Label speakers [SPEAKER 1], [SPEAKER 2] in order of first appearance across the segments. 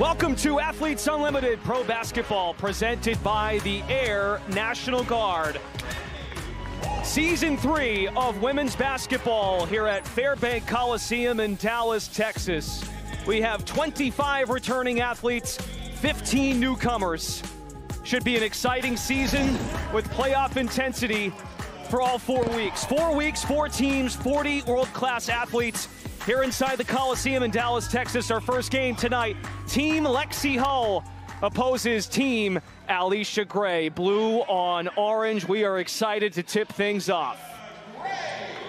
[SPEAKER 1] Welcome to Athletes Unlimited Pro Basketball, presented by the Air National Guard. Season three of women's basketball here at Fairbank Coliseum in Dallas, Texas. We have 25 returning athletes, 15 newcomers. Should be an exciting season with playoff intensity for all four weeks. Four weeks, four teams, 40 world class athletes here inside the Coliseum in Dallas, Texas. Our first game tonight Team Lexi Hull opposes Team Allisha Gray. Blue on orange. We are excited to tip things off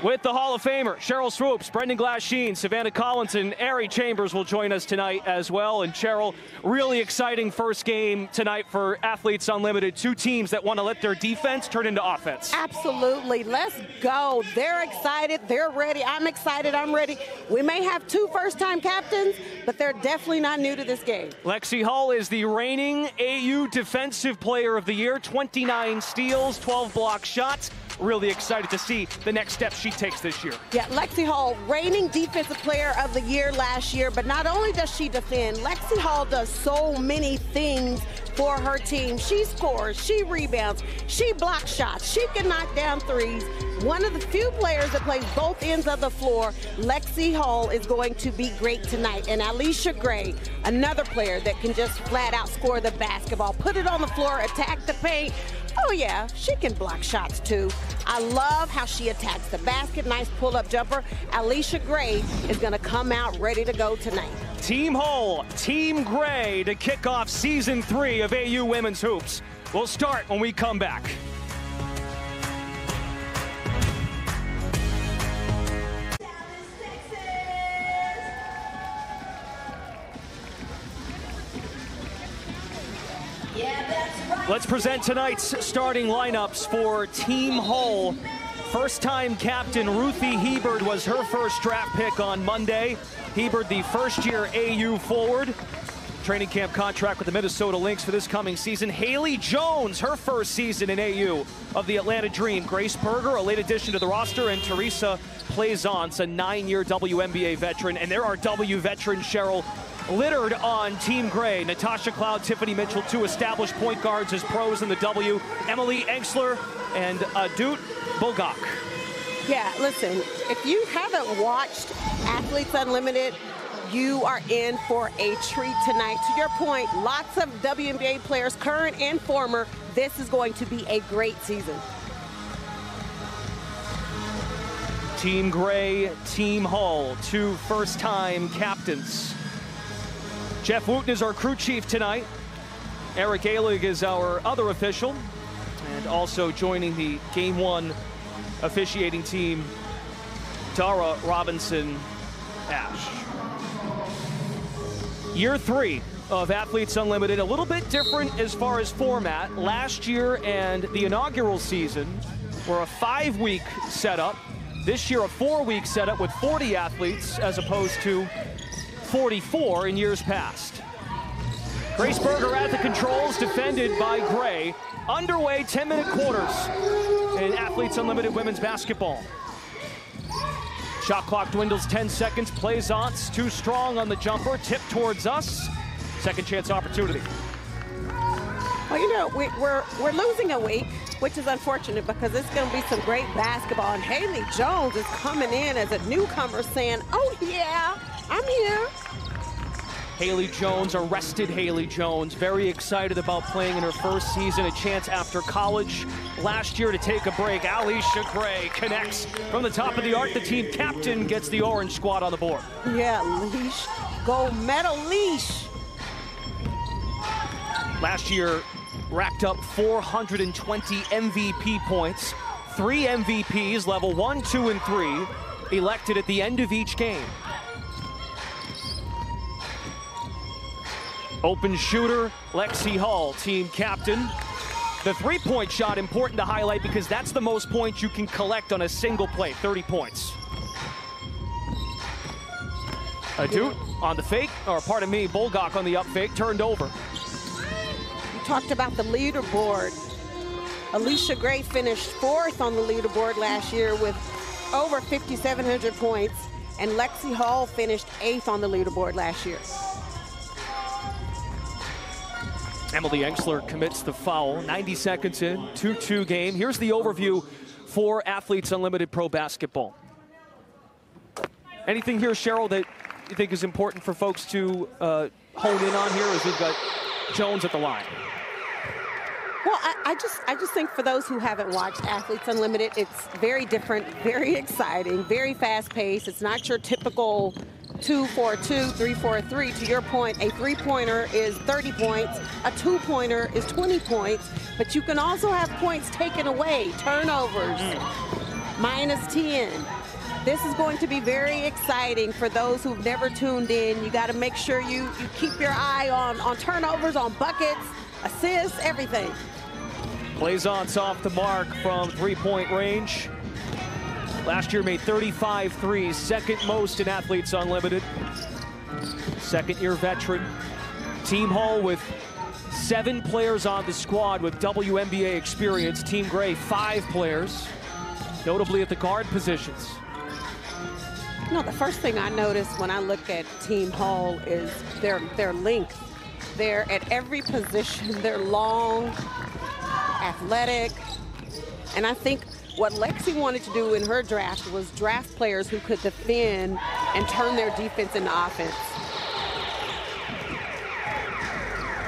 [SPEAKER 1] with the Hall of Famer, Cheryl Swoopes, Brendan Glasheen, Savannah Collinson, Ari Chambers will join us tonight as well. And Cheryl, really exciting first game tonight for Athletes Unlimited. Two teams that want to let their defense turn into offense.
[SPEAKER 2] Absolutely. Let's go. They're excited. They're ready. I'm excited. I'm ready. We may have two first-time captains, but they're definitely not new to this game.
[SPEAKER 1] Lexi Hull is the reigning AU Defensive Player of the Year, 29 steals, 12 block shots really excited to see the next steps she takes this year.
[SPEAKER 2] Yeah, Lexi Hull, reigning defensive player of the year last year, but not only does she defend, Lexi Hull does so many things for her team. She scores, she rebounds, she blocks shots, she can knock down threes. One of the few players that plays both ends of the floor, Lexi Hull is going to be great tonight. And Allisha Gray, another player that can just flat out score the basketball, put it on the floor, attack the paint. Oh yeah, she can block shots too. I love how she attacks the basket. Nice pull-up jumper. Allisha Gray is going to come out ready to go tonight.
[SPEAKER 1] Team Hull, Team Gray to kick off season three of AU Women's Hoops. We'll start when we come back. Let's present tonight's starting lineups for Team Hull. First time captain Ruthy Hebard was her first draft pick on Monday. Hebard, the first year AU forward. Training camp contract with the Minnesota Lynx for this coming season. Haley Jones, her first season in AU of the Atlanta Dream. Grace Berger, a late addition to the roster, and Theresa Plaisance, a nine-year WNBA veteran. And there are W veterans, Cheryl, littered on Team Gray. Natasha Cloud, Tiffany Mitchell, two established point guards as pros in the W. Emily Engstler and Adut Bulgak.
[SPEAKER 2] Yeah, listen, if you haven't watched Athletes Unlimited, you are in for a treat tonight. To your point, lots of WNBA players, current and former. This is going to be a great season.
[SPEAKER 1] Team Gray, Team Hull, two first-time captains. Jeff Wooten is our crew chief tonight. Eric Alig is our other official. And also joining the game one officiating team, Tara Robinson Ash. Year three of Athletes Unlimited, a little bit different as far as format. Last year and the inaugural season were a five-week setup. This year, a four-week setup with 40 athletes as opposed to 44 in years past. Grace Berger at the controls, defended by Gray. Underway 10-minute quarters in Athletes Unlimited Women's Basketball. Shot clock dwindles 10 seconds. Plaisance too strong on the jumper. Tip towards us. Second chance opportunity.
[SPEAKER 2] Well, you know, we, we're, we're losing a week, which is unfortunate because it's going to be some great basketball. And Haley Jones is coming in as a newcomer saying, oh, yeah, I'm here.
[SPEAKER 1] Haley Jones, arrested Haley Jones, very excited about playing in her first season, a chance after college last year to take a break. Allisha Gray connects from the top of the arc. The team captain gets the orange squad on the board.
[SPEAKER 2] Yeah, leash, gold medal leash.
[SPEAKER 1] Last year, racked up 420 MVP points, three MVPs, level one, two, and three, elected at the end of each game. Open shooter, Lexi Hull, team captain. The three-point shot important to highlight because that's the most points you can collect on a single play, 30 points. Adut on the fake, or pardon me, Bulgak on the up fake, turned over.
[SPEAKER 2] Talked about the leaderboard. Allisha Gray finished fourth on the leaderboard last year with over 5,700 points, and Lexi Hull finished eighth on the leaderboard last year.
[SPEAKER 1] Emily Engstler commits the foul. 90 seconds in, 2-2 game. Here's the overview for Athletes Unlimited Pro Basketball. Anything here, Cheryl, that you think is important for folks to uh, hone in on here as we've got Jones at the line?
[SPEAKER 2] Well, I, I, just I just think for those who haven't watched Athletes Unlimited, it's very different, very exciting, very fast paced. It's not your typical two for two, three for three. To your point, a three pointer is 30 points, a two pointer is 20 points, but you can also have points taken away, turnovers, mm. minus 10. This is going to be very exciting for those who've never tuned in. You got to make sure you, you keep your eye on, on turnovers, on buckets, assists, everything.
[SPEAKER 1] Plaisance off the mark from three-point range. Last year made 35 threes, second most in Athletes Unlimited. Second year veteran. Team Hull with seven players on the squad with WNBA experience. Team Gray, five players, notably at the guard positions.
[SPEAKER 2] You know, the first thing I notice when I look at Team Hull is their, their length. They're at every position. They're long, athletic. And I think what Lexi wanted to do in her draft was draft players who could defend and turn their defense into offense.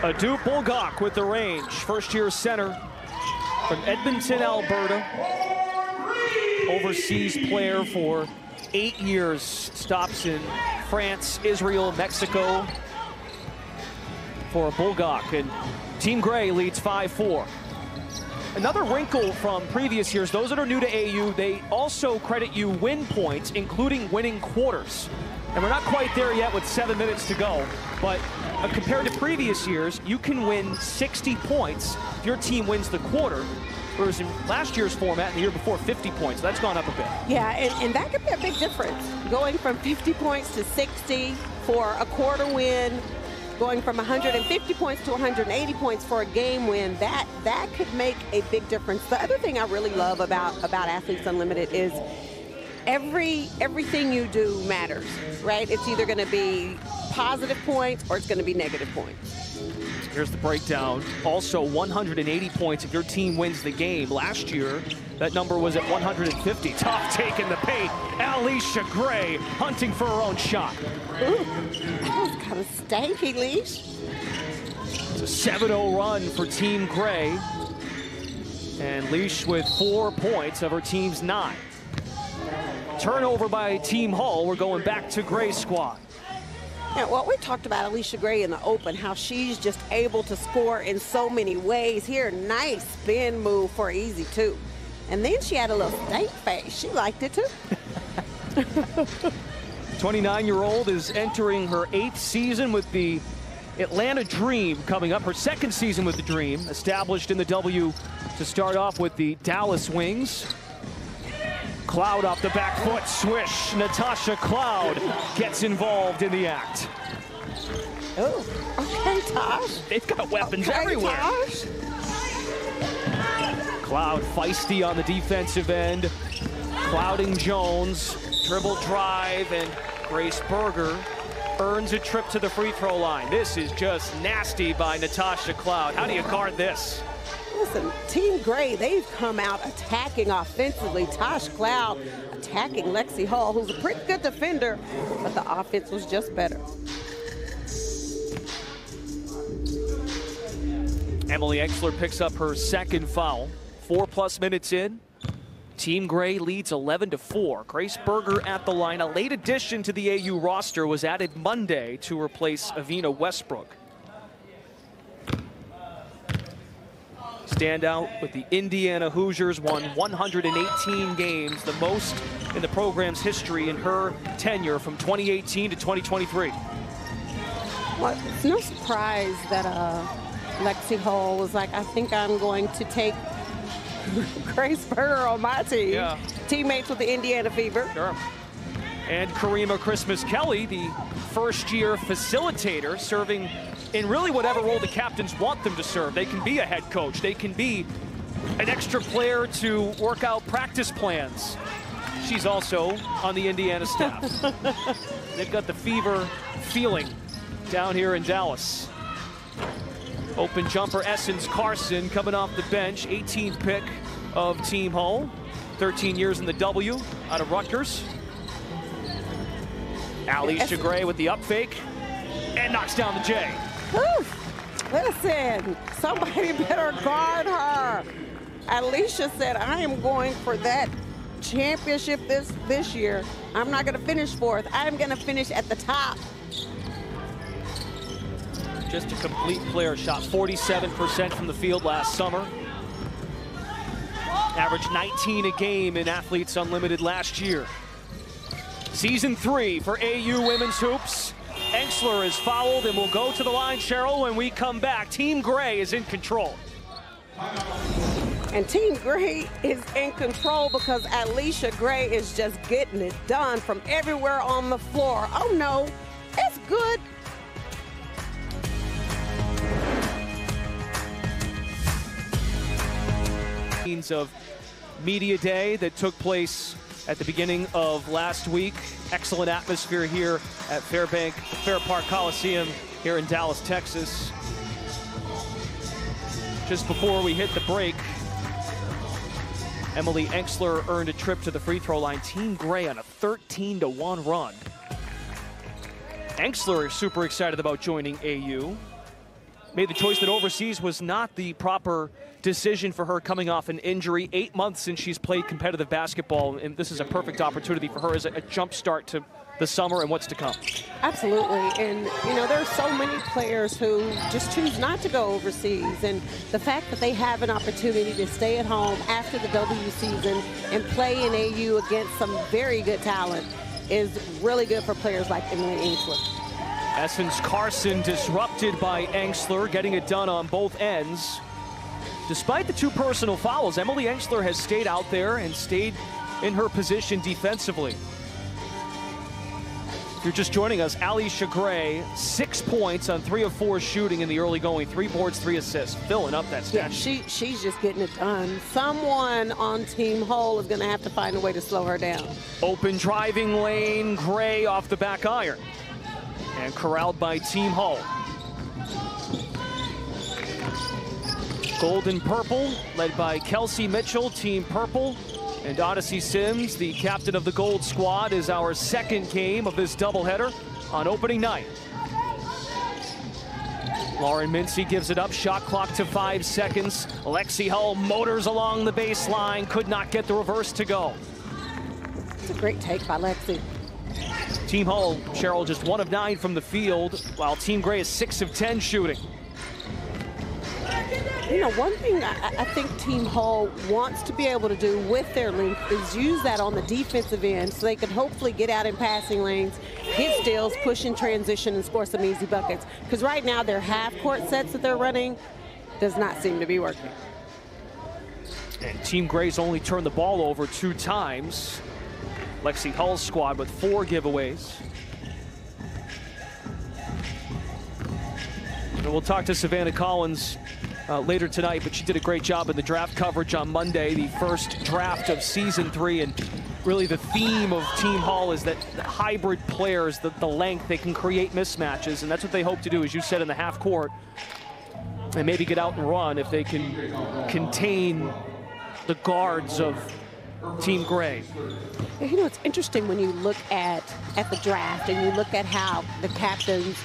[SPEAKER 1] Adut Bulgak with the range, first year center from Edmonton, Alberta. Overseas player for eight years, stops in France, Israel, Mexico for Bulgak. And Team Gray leads 5-4. Another wrinkle from previous years, those that are new to AU, they also credit you win points, including winning quarters. And we're not quite there yet with seven minutes to go, but uh, compared to previous years, you can win 60 points if your team wins the quarter, whereas in last year's format and the year before, 50 points. That's gone up a bit.
[SPEAKER 2] Yeah, and, and that could be a big difference, going from 50 points to 60 for a quarter win going from 150 points to 180 points for a game win, that that could make a big difference. The other thing I really love about about Athletes Unlimited is every everything you do matters, right? It's either going to be positive points or it's going to be negative points.
[SPEAKER 1] Here's the breakdown. Also 180 points if your team wins the game. Last year, that number was at 150. Tough take in the paint. Allisha Gray hunting for her own shot.
[SPEAKER 2] Ooh, that was kind of stanky, Leash.
[SPEAKER 1] It's a 7-0 run for Team Gray. And Leash with four points of her team's nine. Turnover by Team Hull. We're going back to Gray squad.
[SPEAKER 2] Yeah, well, we talked about Allisha Gray in the open, how she's just able to score in so many ways. Here, nice spin move for easy, two. And then she had a little stank face. She liked it, too.
[SPEAKER 1] 29-year-old is entering her eighth season with the Atlanta Dream coming up. Her second season with the Dream, established in the W to start off with the Dallas Wings. Cloud off the back foot, swish. Natasha Cloud gets involved in the act.
[SPEAKER 2] Oh, okay, Tosh.
[SPEAKER 1] They've got weapons okay, everywhere. Tosh. Cloud feisty on the defensive end. Clouding Jones, dribble drive, and Grace Berger earns a trip to the free throw line. This is just nasty by Natasha Cloud. How do you guard this?
[SPEAKER 2] Listen, Team Gray, they've come out attacking offensively. Tosh Cloud attacking Lexi Hull, who's a pretty good defender, but the offense was just better.
[SPEAKER 1] Emily Engstler picks up her second foul. Four plus minutes in. Team Gray leads 11 to 4. Grace Berger at the line. A late addition to the AU roster was added Monday to replace Evina Westbrook. Standout with the Indiana Hoosiers, won 118 games, the most in the program's history in her tenure from 2018 to 2023.
[SPEAKER 2] Well, it's no surprise that uh, Lexi Hull was like, I think I'm going to take Grace Berger on my team. Yeah. Teammates with the Indiana Fever.
[SPEAKER 1] Sure. And Karima Christmas Kelly, the first year facilitator, serving in really whatever role the captains want them to serve. They can be a head coach. They can be an extra player to work out practice plans. She's also on the Indiana staff. They've got the fever feeling down here in Dallas. Open jumper Essence Carson coming off the bench, 18th pick of Team Hull. 13 years in the W out of Rutgers. Allisha Gray with the up fake and knocks down the J.
[SPEAKER 2] Whew. Listen, somebody better guard her. Allisha said, I am going for that championship this, this year. I'm not going to finish fourth. I'm going to finish at the top.
[SPEAKER 1] Just a complete player, shot 47% from the field last summer. Averaged 19 a game in Athletes Unlimited last year. Season three for AU Women's Hoops. Engstler is fouled and will go to the line, Cheryl, when we come back. Team Gray is in control.
[SPEAKER 2] And Team Gray is in control because Allisha Gray is just getting it done from everywhere on the floor. Oh no, it's good.
[SPEAKER 1] Scenes of Media Day that took place at the beginning of last week. Excellent atmosphere here at Fairbank Fair Park Coliseum here in Dallas, Texas. Just before we hit the break, Emily Engstler earned a trip to the free throw line. Team Gray on a 13 to 1 run. Engstler is super excited about joining AU made the choice that overseas was not the proper decision for her coming off an injury. Eight months since she's played competitive basketball, and this is a perfect opportunity for her as a, a jump start to the summer and what's to come.
[SPEAKER 2] Absolutely. And, you know, there are so many players who just choose not to go overseas. And the fact that they have an opportunity to stay at home after the W season and play in AU against some very good talent is really good for players like Emily Engstler.
[SPEAKER 1] Essence Carson disrupted by Engstler, getting it done on both ends. Despite the two personal fouls, Emily Engstler has stayed out there and stayed in her position defensively. If you're just joining us, Allisha Gray, six points on three of four shooting in the early going, three boards, three assists, filling up that stat.
[SPEAKER 2] Yeah, she, she's just getting it done. Someone on Team Hull is going to have to find a way to slow her down.
[SPEAKER 1] Open driving lane, Gray off the back iron and corralled by Team Hull. Golden Purple, led by Kelsey Mitchell, Team Purple. And Odyssey Sims, the captain of the Gold Squad, is our second game of this doubleheader on opening night. Lauren Mincy gives it up, shot clock to five seconds. Lexi Hull motors along the baseline, could not get the reverse to go.
[SPEAKER 2] It's a great take by Lexi.
[SPEAKER 1] Team Hull, Cheryl, just one of nine from the field, while Team Gray is six of 10 shooting.
[SPEAKER 2] You know, one thing I, I, think Team Hull wants to be able to do with their length is use that on the defensive end so they can hopefully get out in passing lanes, get steals, push in transition, and score some easy buckets. Because right now, their half-court sets that they're running does not seem to be working.
[SPEAKER 1] And Team Gray's only turned the ball over two times. Lexi Hull's squad with four giveaways. And we'll talk to Savannah Collins uh, later tonight, but she did a great job in the draft coverage on Monday, the first draft of season three. And really the theme of Team Hull is that hybrid players, the, the length, they can create mismatches. And that's what they hope to do, as you said, in the half court. And maybe get out and run if they can contain the guards of Team Gray.
[SPEAKER 2] You know, it's interesting when you look at, at the draft and you look at how the captains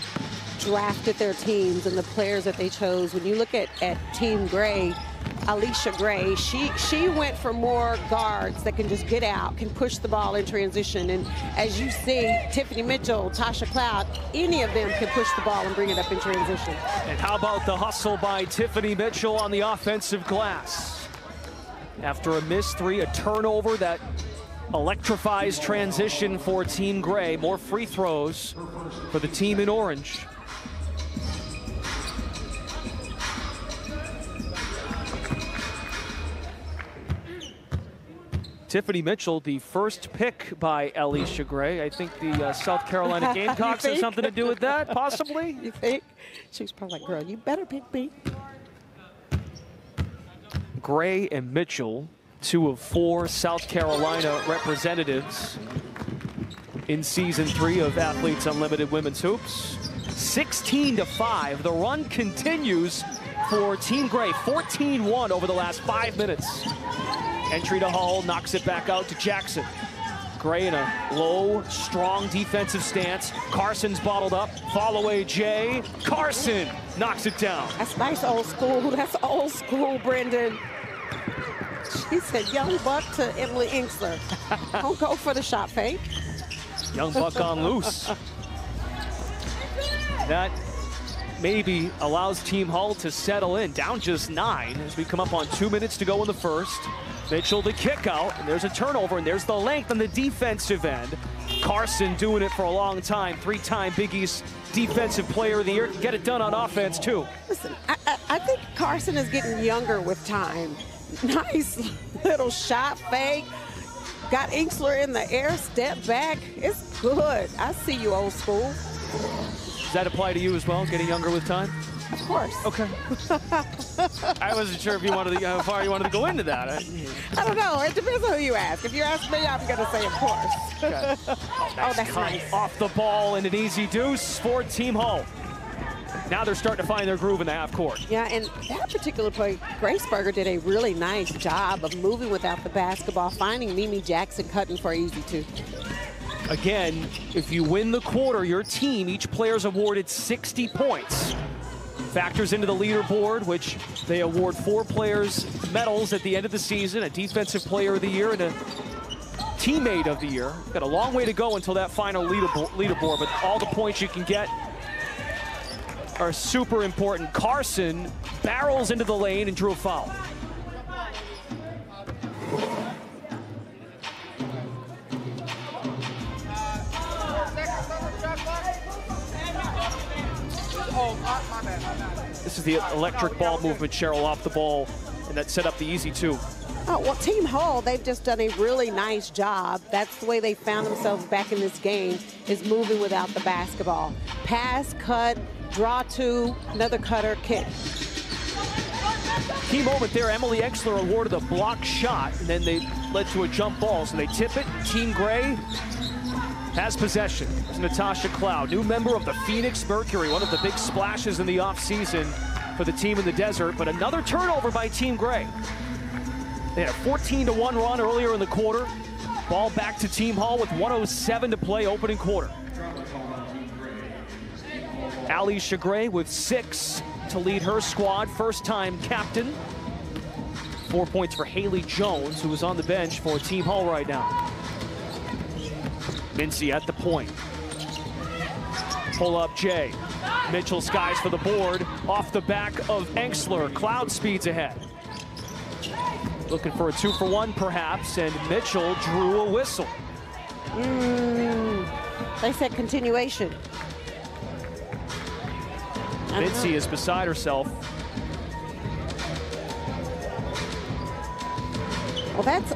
[SPEAKER 2] drafted their teams and the players that they chose. When you look at, at Team Gray, Allisha Gray, she, she went for more guards that can just get out, can push the ball in transition. And as you see, Tiffany Mitchell, Tasha Cloud, any of them can push the ball and bring it up in transition.
[SPEAKER 1] And how about the hustle by Tiffany Mitchell on the offensive glass? After a missed three, a turnover that electrifies transition for Team Gray. More free throws for the team in orange. Tiffany Mitchell, the first pick by Allisha Gray. I think the uh, South Carolina Gamecocks has something to do with that, possibly.
[SPEAKER 2] You think? She's probably like, girl, you better pick me.
[SPEAKER 1] Gray and Mitchell, two of four South Carolina representatives in season three of Athletes Unlimited Women's Hoops. 16 to 5. The run continues for Team Gray, 14-1 over the last five minutes. Entry to Hull, knocks it back out to Jackson. Gray in a low, strong defensive stance. Carson's bottled up. Fall away Jay. Carson knocks it down.
[SPEAKER 2] That's nice old school. That's old school, Brendan. She said young buck to Emily Engstler. Don't go for the shot fake.
[SPEAKER 1] Young buck on loose. That maybe allows Team Hull to settle in. Down just nine as we come up on two minutes to go in the first. Mitchell the kick out, and there's a turnover, and there's the length on the defensive end. Carson doing it for a long time, three-time Big East Defensive Player of the Year. Get it done on offense, too.
[SPEAKER 2] Listen, I, I, I think Carson is getting younger with time. Nice little shot fake. Got Engstler in the air, step back. It's good. I see you, old school.
[SPEAKER 1] Does that apply to you as well, getting younger with time?
[SPEAKER 2] Of course.
[SPEAKER 1] Okay. I wasn't sure if you wanted to, how far you wanted to go into that.
[SPEAKER 2] I don't know. It depends on who you ask. If you ask me, I'm going to say, of course.
[SPEAKER 1] Okay.
[SPEAKER 2] oh, that's nice.
[SPEAKER 1] Off the ball and an easy deuce for Team Hull. Now they're starting to find their groove in the half court.
[SPEAKER 2] Yeah, and that particular play, Grace Berger did a really nice job of moving without the basketball, finding Mimi Jackson cutting for easy two.
[SPEAKER 1] Again, if you win the quarter, your team, each player is awarded 60 points. Factors into the leaderboard, which they award four players medals at the end of the season, a defensive player of the year and a teammate of the year. Got a long way to go until that final leaderboard, but all the points you can get are super important. Carson barrels into the lane and drew a foul. This is the electric ball movement, Cheryl, off the ball, and that set up the easy two.
[SPEAKER 2] Oh, well, Team Hull, they've just done a really nice job. That's the way they found themselves back in this game, is moving without the basketball. Pass, cut, draw two, another cutter, kick.
[SPEAKER 1] Key moment there, Emily Engstler awarded a block shot, and then they led to a jump ball. So they tip it. Team Gray has possession. It's Natasha Cloud, new member of the Phoenix Mercury, one of the big splashes in the offseason for the team in the desert. But another turnover by Team Gray. They had a 14 to 1 run earlier in the quarter. Ball back to Team Hull with 107 to play opening quarter. Allisha Gray with six to lead her squad, first time captain. Four points for Haley Jones, who is on the bench for Team Hull right now. Mincy at the point. Pull up Jay. Mitchell skies for the board. Off the back of Engstler. Cloud speeds ahead. Looking for a two for one perhaps, and Mitchell drew a whistle.
[SPEAKER 2] Mm, they said continuation.
[SPEAKER 1] Mitzi is beside herself.
[SPEAKER 2] Well, that's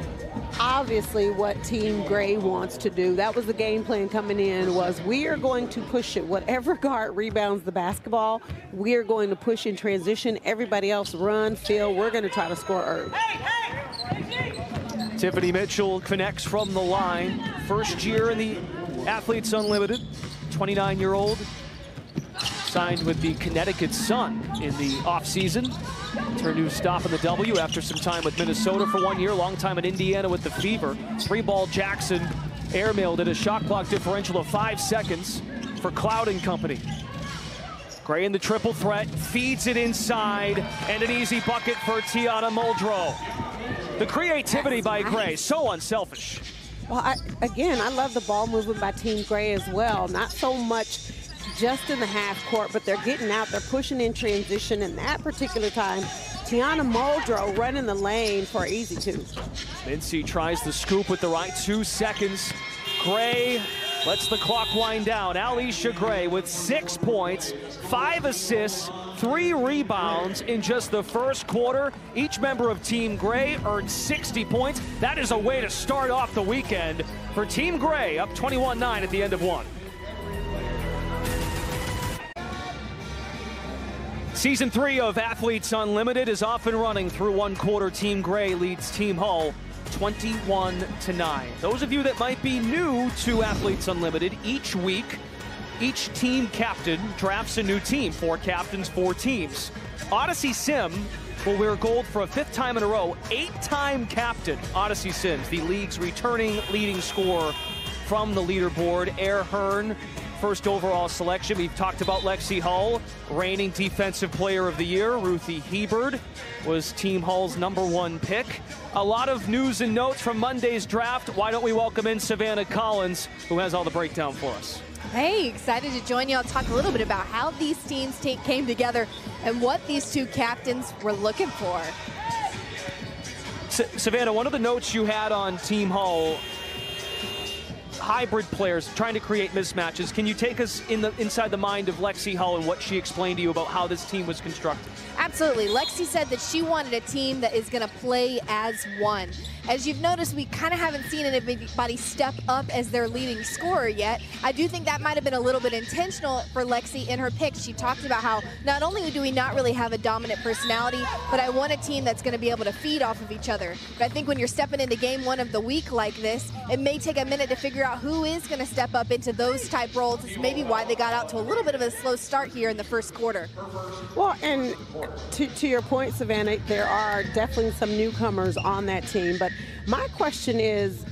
[SPEAKER 2] obviously what Team Gray wants to do. That was the game plan coming in was we are going to push it. Whatever guard rebounds the basketball, we are going to push in transition. Everybody else run, fill. We're going to try to score early.
[SPEAKER 1] Tiffany Mitchell connects from the line. First year in the Athletes Unlimited, 29-year-old. Signed with the Connecticut Sun in the offseason. Her new stop in the W after some time with Minnesota for one year, long time in Indiana with the Fever. Three ball Jackson airmailed at a shot clock differential of five seconds for Cloud and Company. Gray in the triple threat, feeds it inside, and an easy bucket for Tiana Muldrow. The creativity by Gray, so unselfish.
[SPEAKER 2] Well, I, again, I love the ball movement by Team Gray as well. Not so much just in the half court, but they're getting out, they're pushing in transition. And that particular time, Tiana Muldrow running the lane for easy two.
[SPEAKER 1] Mincy tries the scoop with the right two seconds. Gray lets the clock wind down. Allisha Gray with six points, five assists, three rebounds in just the first quarter. Each member of Team Gray earned 60 points. That is a way to start off the weekend for Team Gray, up 21-9 at the end of one. Season three of Athletes Unlimited is off and running through one quarter. Team Gray leads Team Hull 21 to 9. Those of you that might be new to Athletes Unlimited, each week each team captain drafts a new team. Four captains, four teams. Odyssey Sim will wear gold for a fifth time in a row. Eight-time captain, Odyssey Sims, the league's returning leading scorer from the leaderboard. Air Hearn, first overall selection. We've talked about Lexi Hull, reigning defensive player of the year. Ruthy Hebard was Team Hull's number one pick. A lot of news and notes from Monday's draft. Why don't we welcome in Savannah Collins, who has all the breakdown for us.
[SPEAKER 3] Hey, excited to join you. I'll talk a little bit about how these teams came together and what these two captains were looking for.
[SPEAKER 1] Savannah, one of the notes you had on Team Hull hybrid players trying to create mismatches. Can you take us in the inside the mind of Lexi Hull and what she explained to you about how this team was constructed?
[SPEAKER 3] Absolutely. Lexi said that she wanted a team that is going to play as one. As you've noticed, we kind of haven't seen anybody step up as their leading scorer yet. I do think that might have been a little bit intentional for Lexi in her pick. She talked about how not only do we not really have a dominant personality, but I want a team that's going to be able to feed off of each other. But I think when you're stepping into game one of the week like this, it may take a minute to figure out who is going to step up into those type roles. It's maybe why they got out to a little bit of a slow start here in the first quarter.
[SPEAKER 2] Well, and to, to your point, Savannah, there are definitely some newcomers on that team, but my question is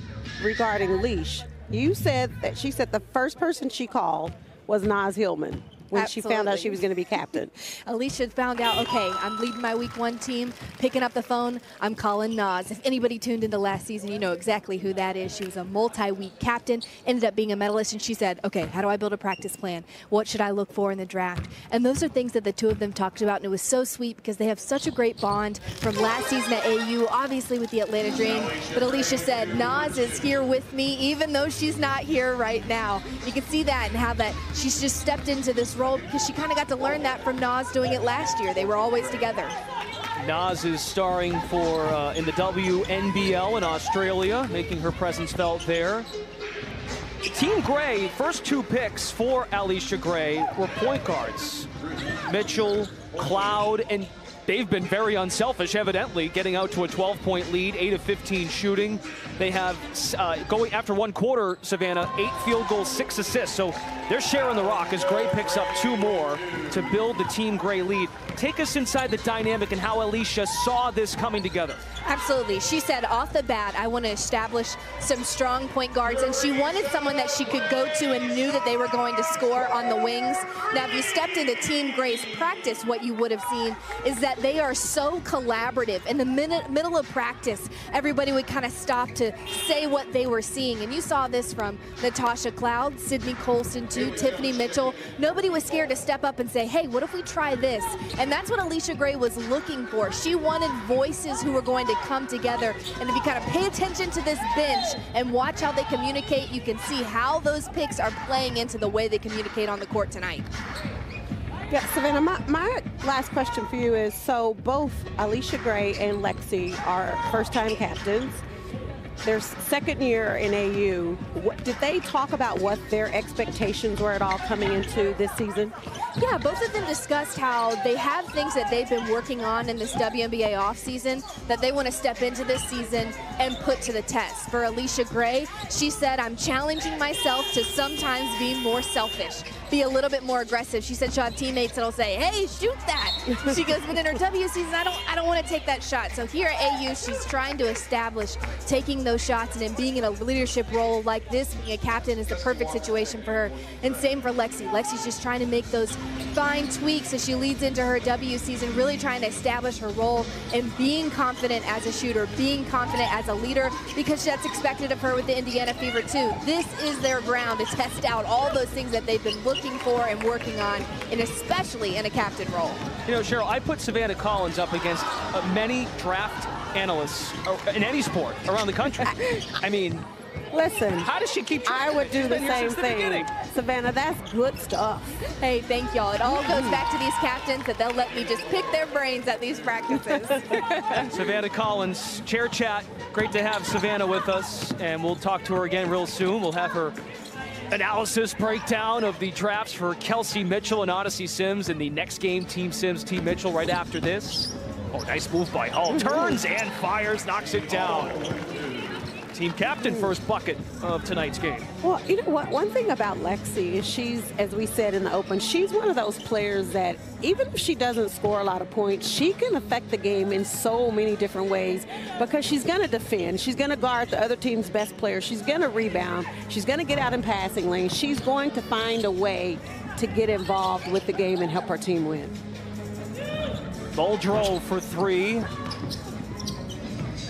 [SPEAKER 2] regarding Leash. You said that she said the first person she called was Naz Hillmon when Absolutely. she found out she was going to be captain.
[SPEAKER 3] Allisha found out, okay, I'm leading my week one team, picking up the phone, I'm calling Naz. If anybody tuned into last season, you know exactly who that is. She was a multi-week captain, ended up being a medalist, and she said, okay, how do I build a practice plan? What should I look for in the draft? And those are things that the two of them talked about, and it was so sweet because they have such a great bond from last season at AU, obviously with the Atlanta Dream. But Allisha said, Naz is here with me, even though she's not here right now. You can see that and how that she's just stepped into this role because she kind of got to learn that from Naz doing it last year. They were always together.
[SPEAKER 1] Naz is starring for uh, in the WNBL in Australia, making her presence felt there. Team Gray, first two picks for Allisha Gray were point guards. Mitchell, Cloud, and they've been very unselfish, evidently, getting out to a 12-point lead, 8 of 15 shooting. They have, uh, going after one quarter, Savannah, eight field goals, six assists. So they're sharing the rock as Gray picks up two more to build the Team Gray lead. Take us inside the dynamic and how Allisha saw this coming together.
[SPEAKER 3] Absolutely. She said off the bat, I want to establish some strong point guards, and she wanted someone that she could go to and knew that they were going to score on the wings. Now, if you stepped into Team Gray's practice, what you would have seen is that they are so collaborative. In the minute, middle of practice, everybody would kind of stop to say what they were seeing, and you saw this from Natasha Cloud, Sydney Colson, too, Tiffany Mitchell. Nobody was scared to step up and say, hey, what if we try this? And that's what Allisha Gray was looking for. She wanted voices who were going to come together. And if you kind of pay attention to this bench and watch how they communicate, you can see how those picks are playing into the way they communicate on the court tonight.
[SPEAKER 2] Yeah, Savannah, my, my last question for you is, so both Allisha Gray and Lexi are first-time captains their second year in AU. What, did they talk about what their expectations were at all coming into this season?
[SPEAKER 3] Yeah, both of them discussed how they have things that they've been working on in this WNBA offseason that they want to step into this season and put to the test. For Allisha Gray, she said, I'm challenging myself to sometimes be more selfish be a little bit more aggressive. She said she'll have teammates that'll say, hey, shoot that. she goes, but in her W season, I don't, I don't want to take that shot. So here at AU, she's trying to establish taking those shots and then being in a leadership role like this, being a captain is the perfect situation for her. And same for Lexi. Lexi's just trying to make those fine tweaks as she leads into her W season, really trying to establish her role and being confident as a shooter, being confident as a leader, because that's expected of her with the Indiana Fever too. This is their ground to test out all those things that they've been looking looking for and working on, and especially in a captain role.
[SPEAKER 1] You know, Cheryl, I put Savannah Collins up against uh, many draft analysts uh, in any sport around the country. I mean,
[SPEAKER 2] Listen,
[SPEAKER 1] how does she keep?
[SPEAKER 2] I would do the same thing. Savannah, that's good stuff.
[SPEAKER 3] Hey, thank y'all. It all goes back to these captains that they'll let me just pick their brains at these practices.
[SPEAKER 1] Savannah Collins, chair chat. Great to have Savannah with us, and we'll talk to her again real soon. We'll have her analysis breakdown of the drafts for Kelsey Mitchell and Odyssey Sims in the next game, Team Sims, Team Mitchell right after this. Oh, nice move by Hull. Turns and fires, knocks it down. Team captain, first bucket of tonight's game.
[SPEAKER 2] Well, you know what? One thing about Lexi is she's, as we said in the open, she's one of those players that even if she doesn't score a lot of points, she can affect the game in so many different ways because she's going to defend. She's going to guard the other team's best player. She's going to rebound. She's going to get out in passing lane. She's going to find a way to get involved with the game and help her team win.
[SPEAKER 1] Muldrow for three.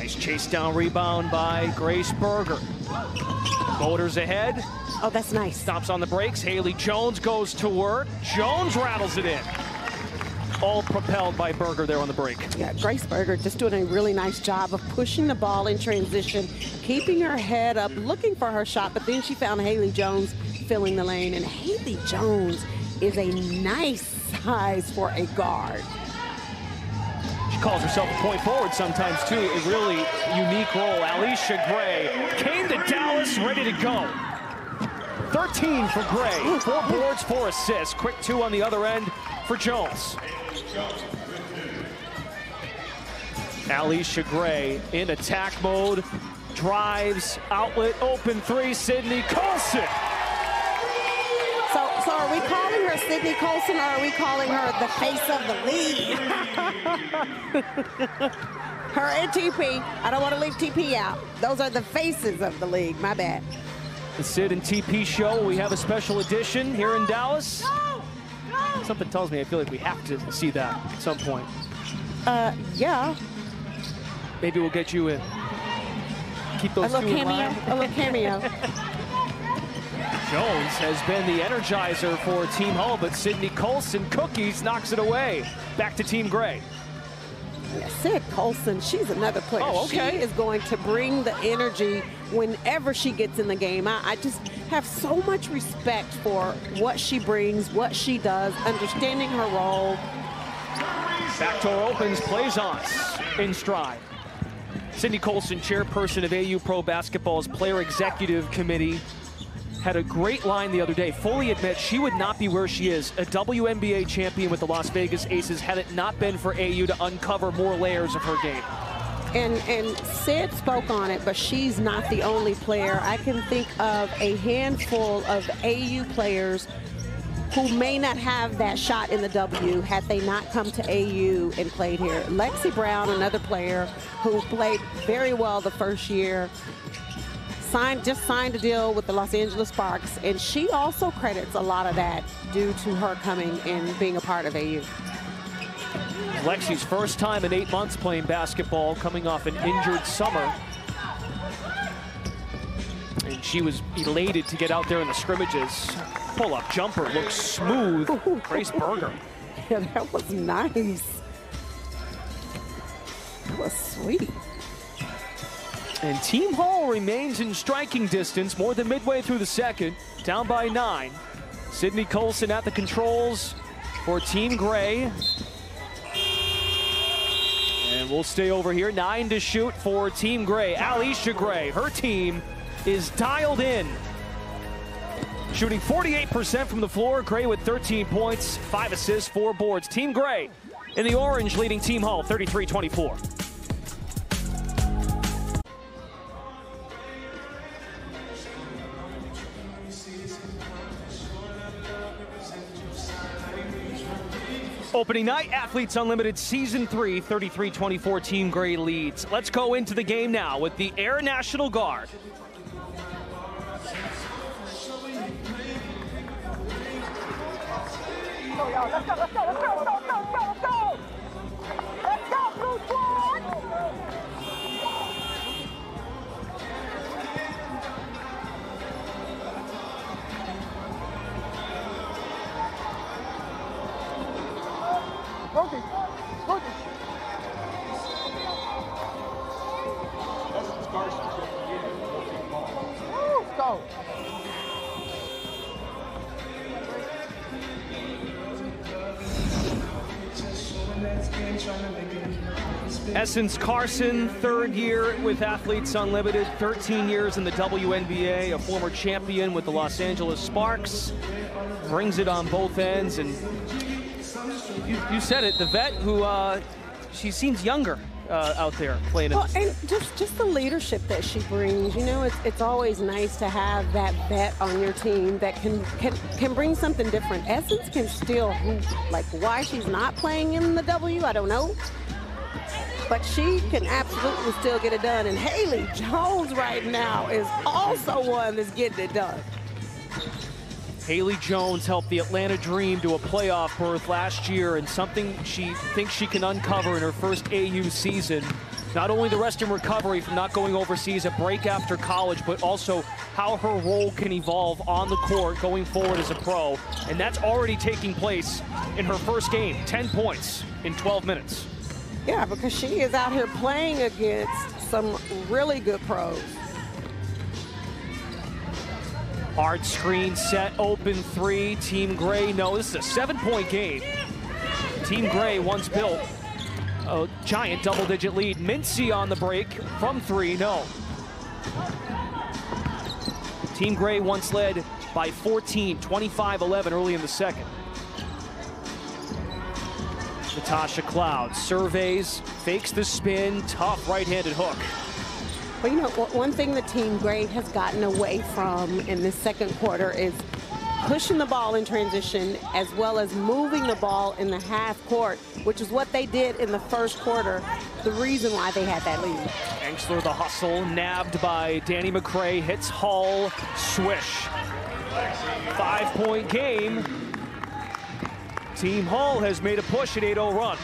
[SPEAKER 1] Nice chase down rebound by Grace Berger. Motors ahead.
[SPEAKER 2] Oh, that's nice.
[SPEAKER 1] Stops on the brakes. Haley Jones goes to work. Jones rattles it in. All propelled by Berger there on the break.
[SPEAKER 2] Yeah, Grace Berger just doing a really nice job of pushing the ball in transition, keeping her head up, looking for her shot, but then she found Haley Jones filling the lane. And Haley Jones is a nice size for a guard.
[SPEAKER 1] Calls herself a point forward sometimes, too. A really unique role. Allisha Gray came to Dallas ready to go. 13 for Gray. Four boards, four assists. Quick two on the other end for Jones. Allisha Gray in attack mode. Drives, outlet, open three, Sydney Colson.
[SPEAKER 2] So, so are we calling her Sydney Colson or are we calling her the face of the league? her and TP. I don't want to leave TP out. Those are the faces of the league. My bad.
[SPEAKER 1] The Sid and TP show. We have a special edition here in Dallas. Something tells me I feel like we have to see that at some point.
[SPEAKER 2] Uh, yeah.
[SPEAKER 1] Maybe we'll get you in. Keep
[SPEAKER 2] A
[SPEAKER 1] those
[SPEAKER 2] little
[SPEAKER 1] two in
[SPEAKER 2] cameo.
[SPEAKER 1] line.
[SPEAKER 2] A little cameo.
[SPEAKER 1] Jones has been the energizer for Team Hull, but Sydney Colson Cookies knocks it away. Back to Team Gray.
[SPEAKER 2] Yeah, Sid Colson, she's another player.
[SPEAKER 1] Oh, okay.
[SPEAKER 2] She is going to bring the energy whenever she gets in the game. I, I just have so much respect for what she brings, what she does, understanding her role.
[SPEAKER 1] Backdoor opens, plays on in stride. Sydney Colson, chairperson of AU Pro Basketball's Player Executive Committee, had a great line the other day. Fully admits she would not be where she is, a WNBA champion with the Las Vegas Aces, had it not been for AU to uncover more layers of her game.
[SPEAKER 2] And and Sid spoke on it, but she's not the only player. I can think of a handful of AU players who may not have that shot in the W had they not come to AU and played here. Lexi Brown, another player who played very well the first year, signed just signed a deal with the Los Angeles Sparks, and she also credits a lot of that due to her coming and being a part of AU.
[SPEAKER 1] Lexi's first time in eight months playing basketball, coming off an injured summer. And she was elated to get out there in the scrimmages. Pull-up jumper looks smooth. Grace Berger.
[SPEAKER 2] Yeah, that was nice. That was sweet.
[SPEAKER 1] And Team Hull remains in striking distance more than midway through the second, down by nine. Sydney Colson at the controls for Team Gray. And we'll stay over here. Nine to shoot for Team Gray. Allisha Gray, her team is dialed in. Shooting 48% from the floor. Gray with 13 points, five assists, four boards. Team Gray in the orange leading Team Hull 33-24. Opening night, Athletes Unlimited Season 3, 33-24 Team Gray leads. Let's go into the game now with the Air National Guard.
[SPEAKER 4] Let's go, let's go, let's go,
[SPEAKER 1] Essence Carson, third year with Athletes Unlimited, 13 years in the WNBA, a former champion with the Los Angeles Sparks. Brings it on both ends, and you, you said it, the vet who, uh, she seems younger uh, out there playing in
[SPEAKER 2] Well, and just just the leadership that she brings. You know, it's it's always nice to have that vet on your team that can can can bring something different. Essence can still. Like why she's not playing in the W, I don't know. But she can absolutely still get it done. And Haley Jones right now is also one that's getting it done.
[SPEAKER 1] Haley Jones helped the Atlanta Dream to a playoff berth last year and something she thinks she can uncover in her first AU season. Not only the rest in recovery from not going overseas, a break after college, but also how her role can evolve on the court going forward as a pro. And that's already taking place in her first game, 10 points in 12 minutes.
[SPEAKER 2] Yeah, because she is out here playing against some really good pros.
[SPEAKER 1] Hard screen set, open three. Team Gray, no, this is a seven point game. Team Gray once built a giant double digit lead. Mincy on the break from three, no. Team Gray once led by 14, 25 11 early in the second. Natasha Cloud surveys, fakes the spin, tough right handed hook.
[SPEAKER 2] But you know, one thing the team Gray has gotten away from in this second quarter is pushing the ball in transition as well as moving the ball in the half court, which is what they did in the first quarter, the reason why they had that lead.
[SPEAKER 1] Engstler the hustle, nabbed by Danny McCray, hits Hull, swish. Five point game. Team Hull has made a push at 8-0 run.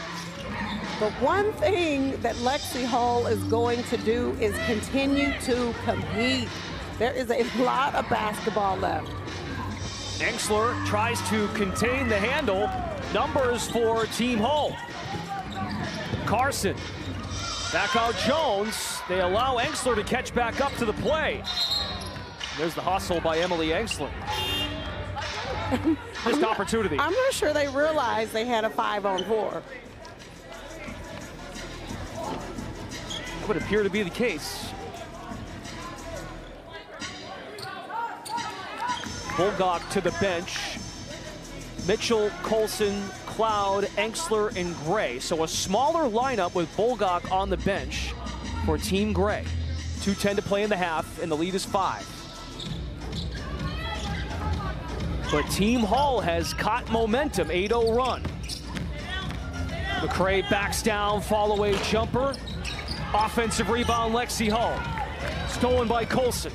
[SPEAKER 2] But one thing that Lexi Hull is going to do is continue to compete. There is a lot of basketball left.
[SPEAKER 1] Engstler tries to contain the handle. Numbers for Team Hull. Carson. Back out Jones. They allow Engstler to catch back up to the play. There's the hustle by Emily Engstler. Missed opportunity.
[SPEAKER 2] I'm not sure they realized they had a five on four.
[SPEAKER 1] That would appear to be the case. Bulgak to the bench. Mitchell, Colson, Cloud, Engstler, and Gray. So a smaller lineup with Bulgak on the bench for Team Gray. 2.10 to play in the half, and the lead is five. But Team Hull has caught momentum, 8-0 run. McCray backs down, fall away jumper. Offensive rebound, Lexi Hull. Stolen by Colson.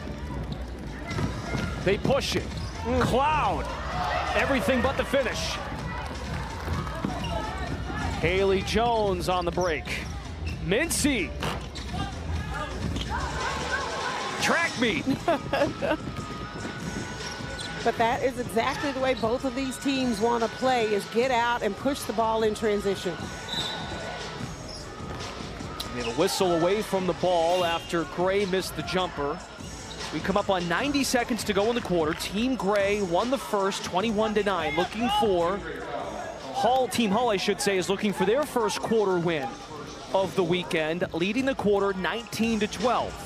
[SPEAKER 1] They push it. Mm. Cloud. Everything but the finish. Haley Jones on the break. Mincy. Track meet.
[SPEAKER 2] But that is exactly the way both of these teams want to play is get out and push the ball in transition.
[SPEAKER 1] We have a whistle away from the ball after Gray missed the jumper. We come up on 90 seconds to go in the quarter. Team Gray won the first 21 to 9, looking for Hull, Team Hull, I should say, is looking for their first quarter win of the weekend, leading the quarter 19 to 12.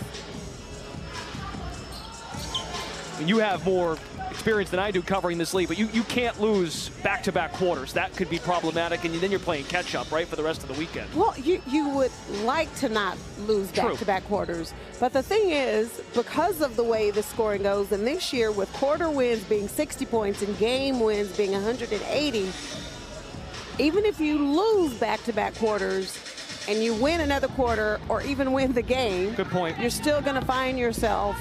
[SPEAKER 1] And you have more experience than I do covering this league, but you, you can't lose back-to-back quarters. That could be problematic, and then you're playing catch-up, right, for the rest of the weekend.
[SPEAKER 2] Well, you, you would like to not lose back-to-back quarters. But the thing is, because of the way the scoring goes, and this year with quarter wins being 60 points and game wins being 180, even if you lose back-to-back quarters and you win another quarter or even win the game,
[SPEAKER 1] Good point.
[SPEAKER 2] you're still going to find yourself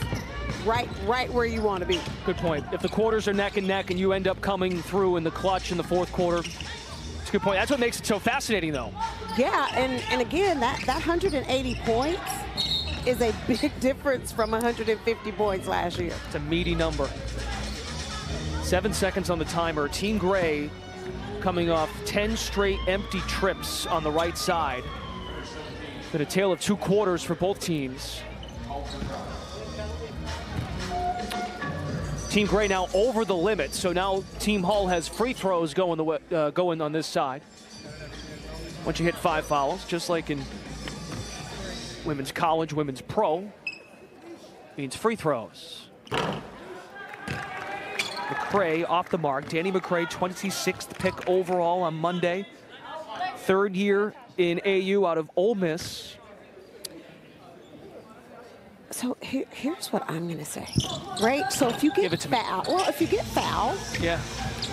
[SPEAKER 2] right right where you want to be.
[SPEAKER 1] Good point. If the quarters are neck and neck and you end up coming through in the clutch in the fourth quarter, it's a good point. That's what makes it so fascinating, though.
[SPEAKER 2] Yeah, and, and again, that, that 180 points is a big difference from 150 points last year.
[SPEAKER 1] It's a meaty number. Seven seconds on the timer. Team Gray coming off 10 straight empty trips on the right side. Been a tale of two quarters for both teams. Team Gray now over the limit, so now Team Hull has free throws going the way, uh, going on this side. Once you hit five fouls, just like in women's college, women's pro, means free throws. McCray off the mark. Danny McCray, 26th pick overall on Monday. Third year in AU out of Ole Miss.
[SPEAKER 2] So here, here's what I'm going to say, right? So if you
[SPEAKER 1] Give
[SPEAKER 2] get
[SPEAKER 1] it to me.
[SPEAKER 2] fouled, well, if you get fouled
[SPEAKER 1] Yeah.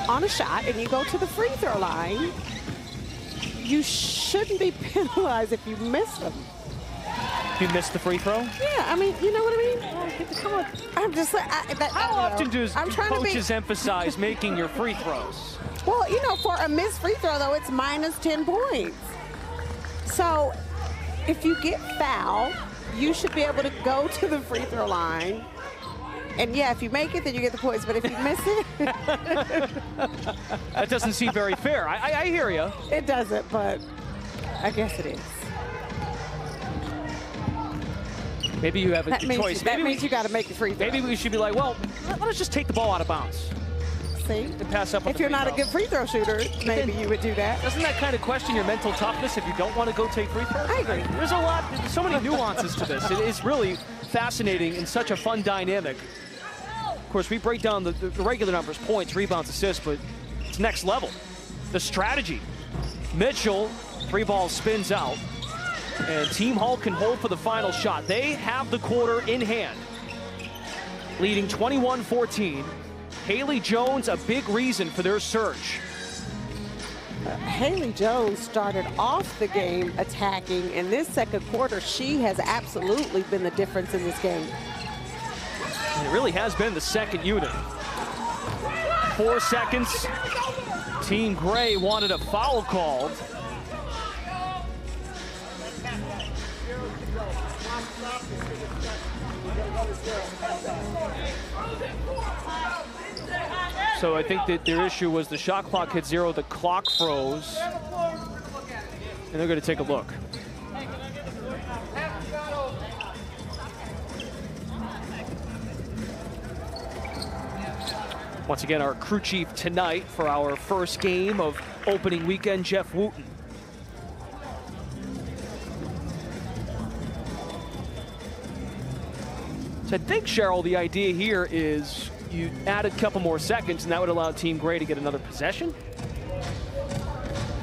[SPEAKER 2] on a shot and you go to the free throw line, you shouldn't be penalized if you miss them.
[SPEAKER 1] You missed the free throw?
[SPEAKER 2] Yeah, I mean, you know what I mean? Come on. I'm just like, I, that, I
[SPEAKER 1] How
[SPEAKER 2] don't
[SPEAKER 1] often
[SPEAKER 2] know.
[SPEAKER 1] does
[SPEAKER 2] I'm
[SPEAKER 1] do
[SPEAKER 2] be,
[SPEAKER 1] coaches emphasize making your free throws?
[SPEAKER 2] Well, you know, for a missed free throw, though, it's minus 10 points. So if you get fouled, you should be able to go to the free throw line. And yeah, if you make it, then you get the points. But if you miss it,
[SPEAKER 1] That doesn't seem very fair. I, I, I hear you.
[SPEAKER 2] it doesn't. But I guess it is.
[SPEAKER 1] Maybe you have a
[SPEAKER 2] That means,
[SPEAKER 1] choice.
[SPEAKER 2] that
[SPEAKER 1] Maybe,
[SPEAKER 2] means you got to make the free throw.
[SPEAKER 1] maybe we should be like, well, let us just take the ball out of bounds And pass up.
[SPEAKER 2] If you're not a good free throw shooter, maybe you would do that.
[SPEAKER 1] Doesn't that kind of question your mental toughness if you don't want to go take free throws?
[SPEAKER 2] I agree.
[SPEAKER 1] There's a lot, there's so many nuances to this. It is really fascinating and such a fun dynamic. Of course, we break down the, the regular numbers, points, rebounds, assists, but it's next level. The strategy. Mitchell, three ball spins out, and Team Hull can hold for the final shot. They have the quarter in hand, leading 21-14. Haley Jones, a big reason for their surge.
[SPEAKER 2] Haley Jones started off the game attacking. In this second quarter, she has absolutely been the difference in this game.
[SPEAKER 1] It really has been the second unit. Four seconds. Team Gray wanted a foul called. So I think that their issue was the shot clock hit zero, the clock froze, and they're going to take a look. Once again, our crew chief tonight for our first game of opening weekend, Jeff Wooten. So I think, Cheryl, the idea here is you add a couple more seconds, and that would allow Team Gray to get another possession.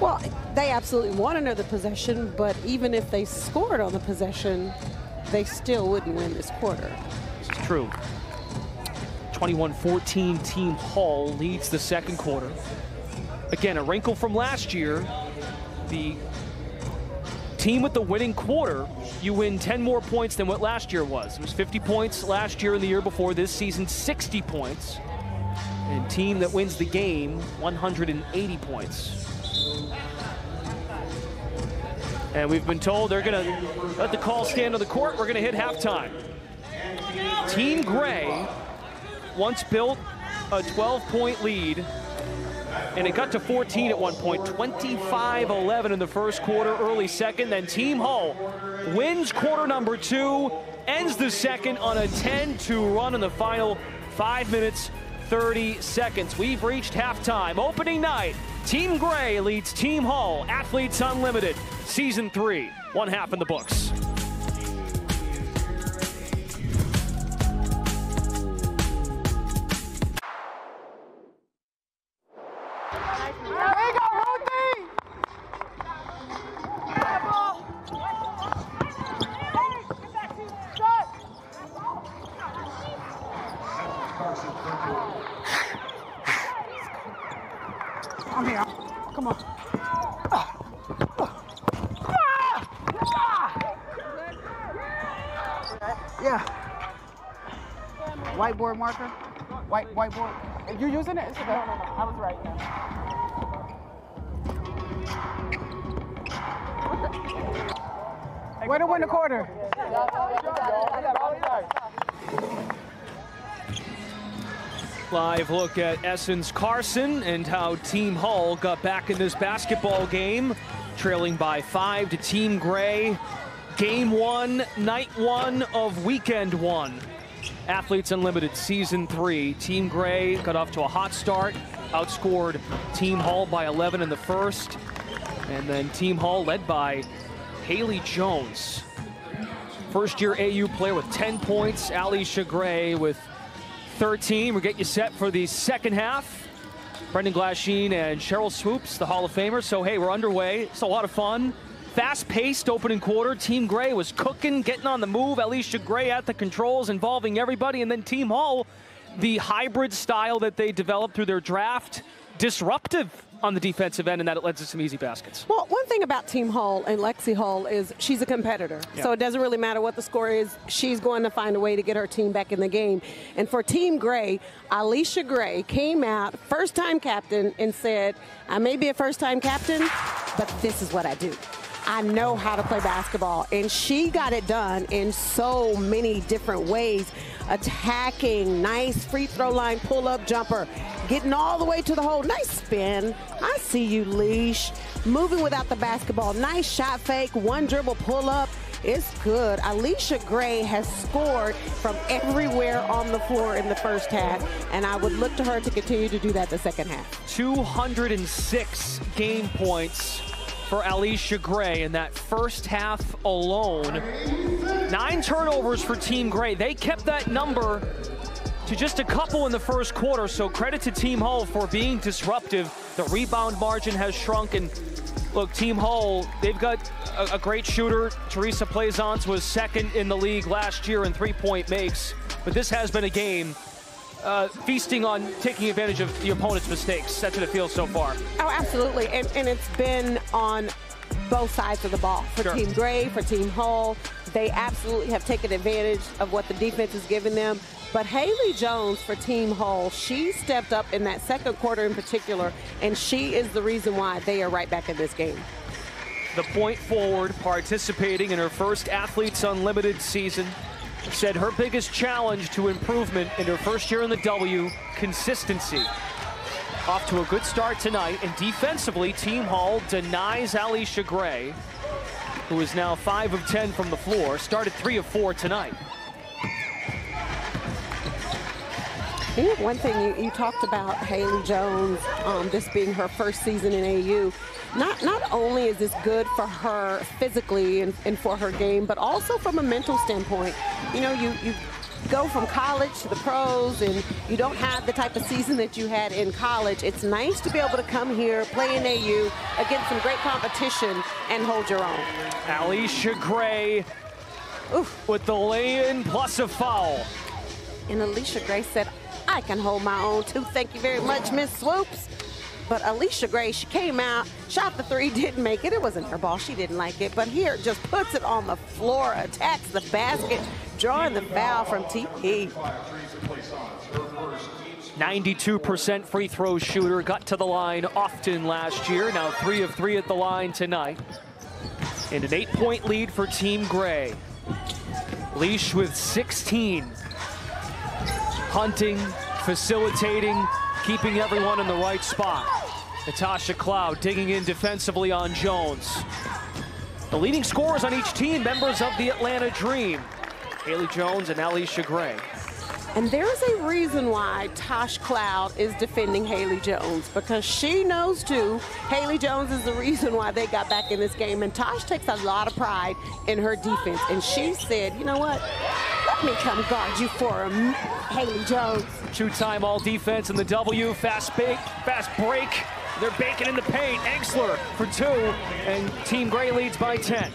[SPEAKER 2] Well, they absolutely want another possession, but even if they scored on the possession, they still wouldn't win this quarter.
[SPEAKER 1] This is true. 21-14 Team Hull leads the second quarter. Again, a wrinkle from last year. The team with the winning quarter, you win 10 more points than what last year was. It was 50 points last year and the year before. This season, 60 points. And team that wins the game, 180 points. And we've been told they're going to let the call stand on the court. We're going to hit halftime. Team Gray once built a 12-point lead, and it got to 14 at one point, 25-11 in the first quarter, early second. Then Team Hull wins quarter number two, ends the second on a 10-2 run in the final five minutes, 30 seconds. We've reached halftime. Opening night, Team Gray leads Team Hull, Athletes Unlimited, Season 3, one half in the books.
[SPEAKER 4] Marker? White whiteboard? Are you using it? It's okay. No, no, no. I was right. Way to win the quarter.
[SPEAKER 1] Live look at Essence Carson and how Team Hull got back in this basketball game, trailing by five to Team Gray. Game one, night one of weekend one. Athletes Unlimited Season 3. Team Gray got off to a hot start, outscored Team Hull by 11 in the first. And then Team Hull led by Haley Jones. First year AU player with 10 points. Allisha Gray with 13. We'll get you set for the second half. Brendan Glasheen and Cheryl Swoopes, the Hall of Famers. So, hey, we're underway. It's a lot of fun. Fast-paced opening quarter. Team Gray was cooking, getting on the move. Allisha Gray at the controls, involving everybody. And then Team Hull, the hybrid style that they developed through their draft, disruptive on the defensive end, and that led to some easy baskets.
[SPEAKER 2] Well, one thing about Team Hull and Lexi Hull is she's a competitor.
[SPEAKER 1] Yeah.
[SPEAKER 2] So it doesn't really matter what the score is. She's going to find a way to get her team back in the game. And for Team Gray, Allisha Gray came out, first time captain, and said, I may be a first time captain, but this is what I do. I know how to play basketball. And she got it done in so many different ways. Attacking, nice free throw line pull up jumper, getting all the way to the hole. Nice spin. I see you, Leash. Moving without the basketball. Nice shot fake, one dribble pull up. It's good. Allisha Gray has scored from everywhere on the floor in the first half, and I would look to her to continue to do that the second half.
[SPEAKER 1] 206 game points for Allisha Gray in that first half alone. Nine turnovers for Team Gray. They kept that number to just a couple in the first quarter, so credit to Team Hull for being disruptive. The rebound margin has shrunk, and look, Team Hull, they've got a, a great shooter. Theresa Plaisance was second in the league last year in three-point makes, but this has been a game uh, feasting on taking advantage of the opponent's mistakes. That's what it feels so far.
[SPEAKER 2] Oh, absolutely. And, and it's been on both sides of the ball. For
[SPEAKER 1] Sure.
[SPEAKER 2] Team Gray, for Team Hull, they absolutely have taken advantage of what the defense has given them. But Haley Jones for Team Hull, she stepped up in that second quarter in particular, and she is the reason why they are right back in this game.
[SPEAKER 1] the point forward participating in her first Athletes Unlimited season said her biggest challenge to improvement in her first year in the W, consistency. Off to a good start tonight, and defensively, Team Hull denies Allisha Gray, who is now 5 of 10 from the floor, started 3 of 4 tonight.
[SPEAKER 2] Think one thing you, you talked about Haley Jones, um, this being her first season in AU. Not not only is this good for her physically and, and for her game, but also from a mental standpoint. You know, you you go from college to the pros, and you don't have the type of season that you had in college. It's nice to be able to come here, play in AU against some great competition, and hold your own.
[SPEAKER 1] Allisha Gray
[SPEAKER 2] Oof.
[SPEAKER 1] with the lay-in plus a foul.
[SPEAKER 2] And Allisha Gray said, I can hold my own too. Thank you very much, Miss Swoopes. But Allisha Gray, she came out, shot the three, didn't make it. It wasn't her ball. She didn't like it. But here, just puts it on the floor, attacks the basket, drawing the foul from TP.
[SPEAKER 1] 92% free throw shooter, got to the line often last year, now three of three at the line tonight. And an eight point lead for Team Gray. Leash with 16. Hunting, facilitating, keeping everyone in the right spot. Natasha Cloud digging in defensively on Jones. The leading scorers on each team, members of the Atlanta Dream. Haley Jones and Allisha Gray.
[SPEAKER 2] And there's a reason why Tosh Cloud is defending Haley Jones because she knows too. Haley Jones is the reason why they got back in this game. And Tosh takes a lot of pride in her defense. And she said, you know what? Let me come guard you for a Haley Jones.
[SPEAKER 1] Two-time all defense in the W, fast bake, fast break. They're baking in the paint. Engstler for two, and Team Gray leads by 10.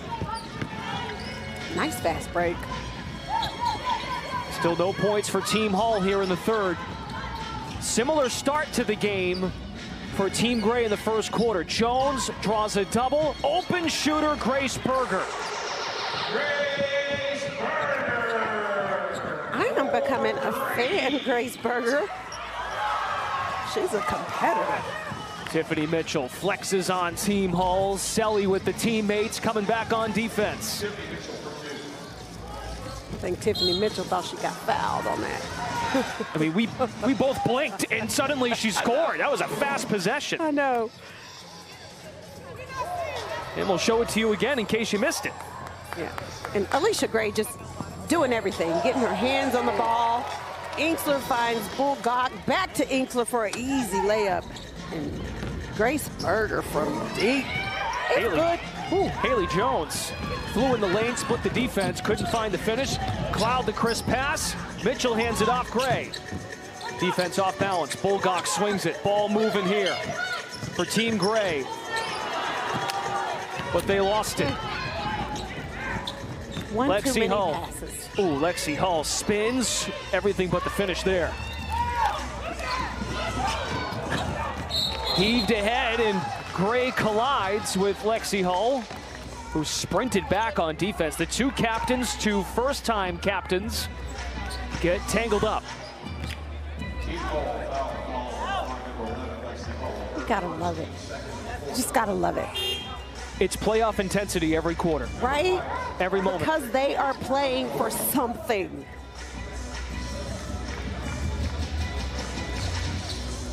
[SPEAKER 2] Nice fast break.
[SPEAKER 1] Still no points for Team Hull here in the third. Similar start to the game for Team Gray in the first quarter. Jones draws a double. Open shooter, Grace Berger.
[SPEAKER 2] I becoming a fan, Grace Berger. She's a competitor.
[SPEAKER 1] Tiffany Mitchell flexes on Team Hull. Selly with the teammates coming back on defense.
[SPEAKER 2] I think Tiffany Mitchell thought she got fouled on that.
[SPEAKER 1] I mean, we we both blinked and suddenly she scored. That was a fast possession.
[SPEAKER 2] I know.
[SPEAKER 1] And we'll show it to you again in case you missed it.
[SPEAKER 2] Yeah. And Allisha Gray just doing everything, getting her hands on the ball. Engstler finds Bulgak back to Engstler for an easy layup. And Grace Berger from deep. It's
[SPEAKER 1] Haley. Haley Jones flew in the lane, split the defense, couldn't find the finish. Cloud the crisp pass. Mitchell hands it off Gray. Defense off balance. Bulgak swings it. Ball moving here for Team Gray. but they lost it.
[SPEAKER 2] One
[SPEAKER 1] Lexi Hull.
[SPEAKER 2] passes.
[SPEAKER 1] Ooh, Lexi Hull spins, everything but the finish there. Heaved ahead, and Gray collides with Lexi Hull, who sprinted back on defense. The two captains, two first-time captains, get tangled up.
[SPEAKER 2] You gotta love it. Just gotta love it,
[SPEAKER 1] It's playoff intensity every quarter,
[SPEAKER 2] right?
[SPEAKER 1] every moment.
[SPEAKER 2] Because they are playing for something.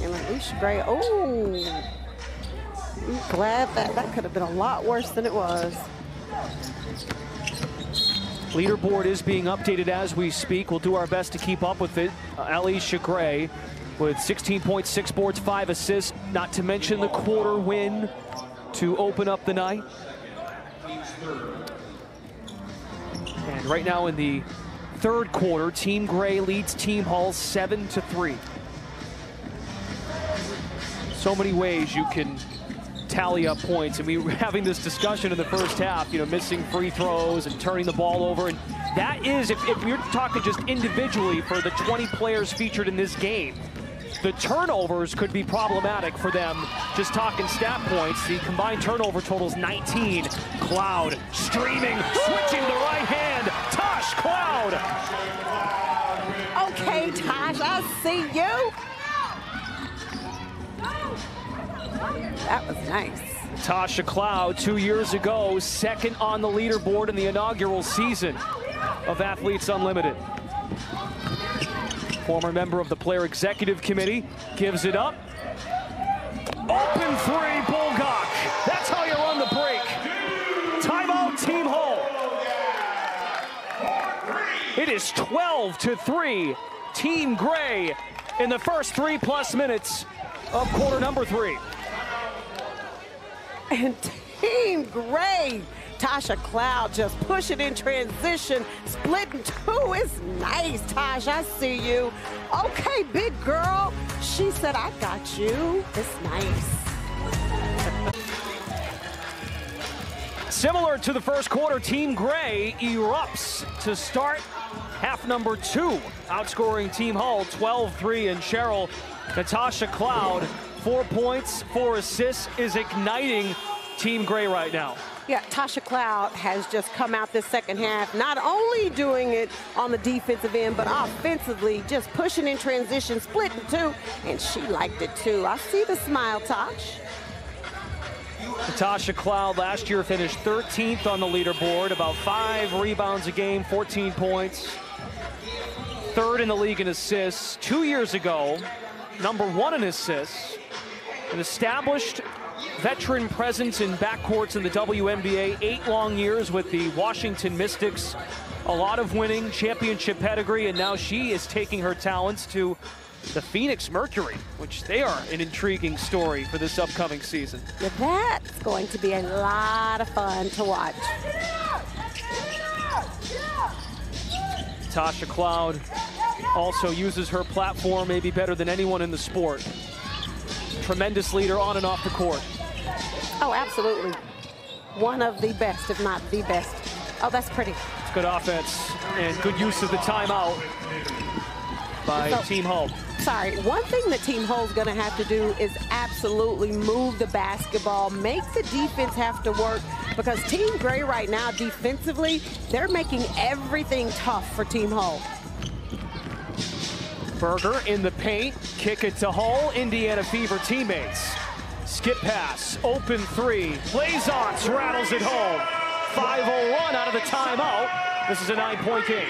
[SPEAKER 2] And Allisha Gray, oh, I'm glad that that could have been a lot worse than it was.
[SPEAKER 1] Leaderboard is being updated as we speak. We'll do our best to keep up with it. Uh, Gray with 16.6 boards, five assists, not to mention the quarter win to open up the night. And right now in the third quarter, Team Gray leads Team Hull seven to three. So many ways you can tally up points. And we were having this discussion in the first half, you know, missing free throws and turning the ball over. And that is, if, if you're talking just individually for the 20 players featured in this game, the turnovers could be problematic for them. Just talking stat points, the combined turnover totals 19. Cloud streaming, switching to the right hand. Tosh Cloud.
[SPEAKER 2] Okay, Tosh, I see you. That was nice.
[SPEAKER 1] Tasha Cloud, two years ago, second on the leaderboard in the inaugural season of Athletes Unlimited. Former member of the player executive committee gives it up. Open three, Bulgak. That's how you run the break. Timeout, Team Hull. It is 12 to 3. Team Gray in the first three plus minutes of quarter number three.
[SPEAKER 2] And Team Gray, Tasha Cloud just pushing in transition, splitting two. It's nice, Tasha. I see you. Okay, big girl. She said, I got you. It's nice.
[SPEAKER 1] Similar to the first quarter, Team Gray erupts to start half number two, outscoring Team Hull 12-3 and Cheryl Natasha Cloud. Four points, four assists is igniting Team Gray right now.
[SPEAKER 2] Yeah, Tasha Cloud has just come out this second half, not only doing it on the defensive end, but offensively, just pushing in transition, splitting two, and she liked it too. I see the smile, Tosh.
[SPEAKER 1] Natasha Cloud last year finished 13th on the leaderboard, about five rebounds a game, 14 points. Third in the league in assists. Two years ago, number one in assists. An established veteran presence in backcourts in the WNBA, eight long years with the Washington Mystics. A lot of winning, championship pedigree, and now she is taking her talents to the Phoenix Mercury, which they are an intriguing story for this upcoming season.
[SPEAKER 2] Yeah, that's going to be a lot of fun to watch.
[SPEAKER 1] Tasha Cloud also uses her platform maybe better than anyone in the sport. Tremendous leader on and off the court.
[SPEAKER 2] Oh, absolutely. One of the best, if not the best. Oh, that's pretty.
[SPEAKER 1] Good offense and good use of the timeout by
[SPEAKER 2] So-
[SPEAKER 1] Team Hull.
[SPEAKER 2] Sorry, one thing that Team Hull's going to have to do is absolutely move the basketball, make the defense have to work because Team Gray right now defensively, they're making everything tough for Team Hull.
[SPEAKER 1] Berger in the paint, kick it to Hull, Indiana Fever teammates. Skip pass, open three, Plaisance rattles it home. 5-0 run out of the timeout. This is a nine-point game.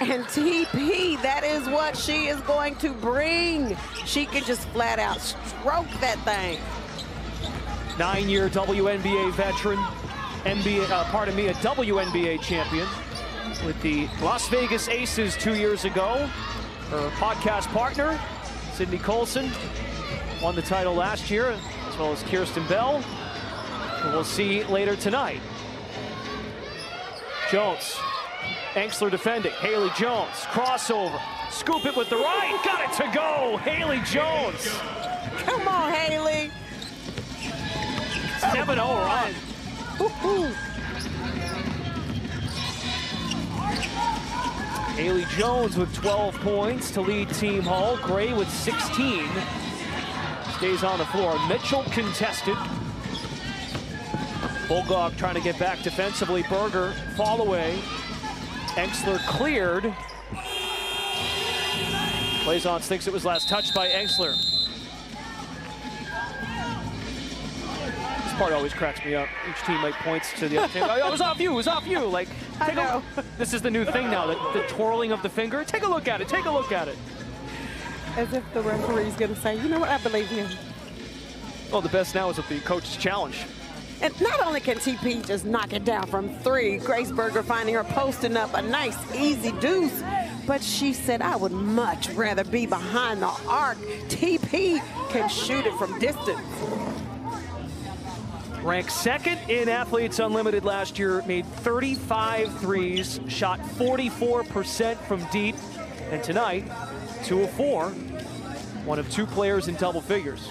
[SPEAKER 2] And TP, that is what she is going to bring. She can just flat out stroke that thing.
[SPEAKER 1] Nine-year WNBA veteran, NBA, uh, pardon me, a WNBA champion with the Las Vegas Aces two years ago. Her podcast partner, Sydney Colson, won the title last year, as well as Kierstan Bell, who we'll see later tonight. Jones, Engstler defending, Haley Jones, crossover, scoop it with the right, got it to go, Haley Jones.
[SPEAKER 2] Come on, Haley.
[SPEAKER 1] 7-0 run. Haley Jones with 12 points to lead Team Hull. Gray with 16. Stays on the floor. Mitchell contested. Bulgak trying to get back defensively. Berger fall away. Engstler cleared. Plaisance thinks it was last touched by Engstler. This part always cracks me up. Each teammate points to the other team. Oh, it was off you, it was off you. Like,
[SPEAKER 2] I
[SPEAKER 1] take
[SPEAKER 2] know.
[SPEAKER 1] this is the new thing now, the, the twirling of the finger. Take a look at it, take a look at it.
[SPEAKER 2] As if the referee's going to say, you know what, I believe you.
[SPEAKER 1] Oh, the best now is with the coach's challenge.
[SPEAKER 2] And not only can TP just knock it down from three, Grace Berger finding her posting up a nice, easy deuce, but she said, I would much rather be behind the arc. TP can shoot it from distance.
[SPEAKER 1] Ranked second in Athletes Unlimited last year, made 35 threes, shot 44% from deep, and tonight, two of four, one of two players in double figures.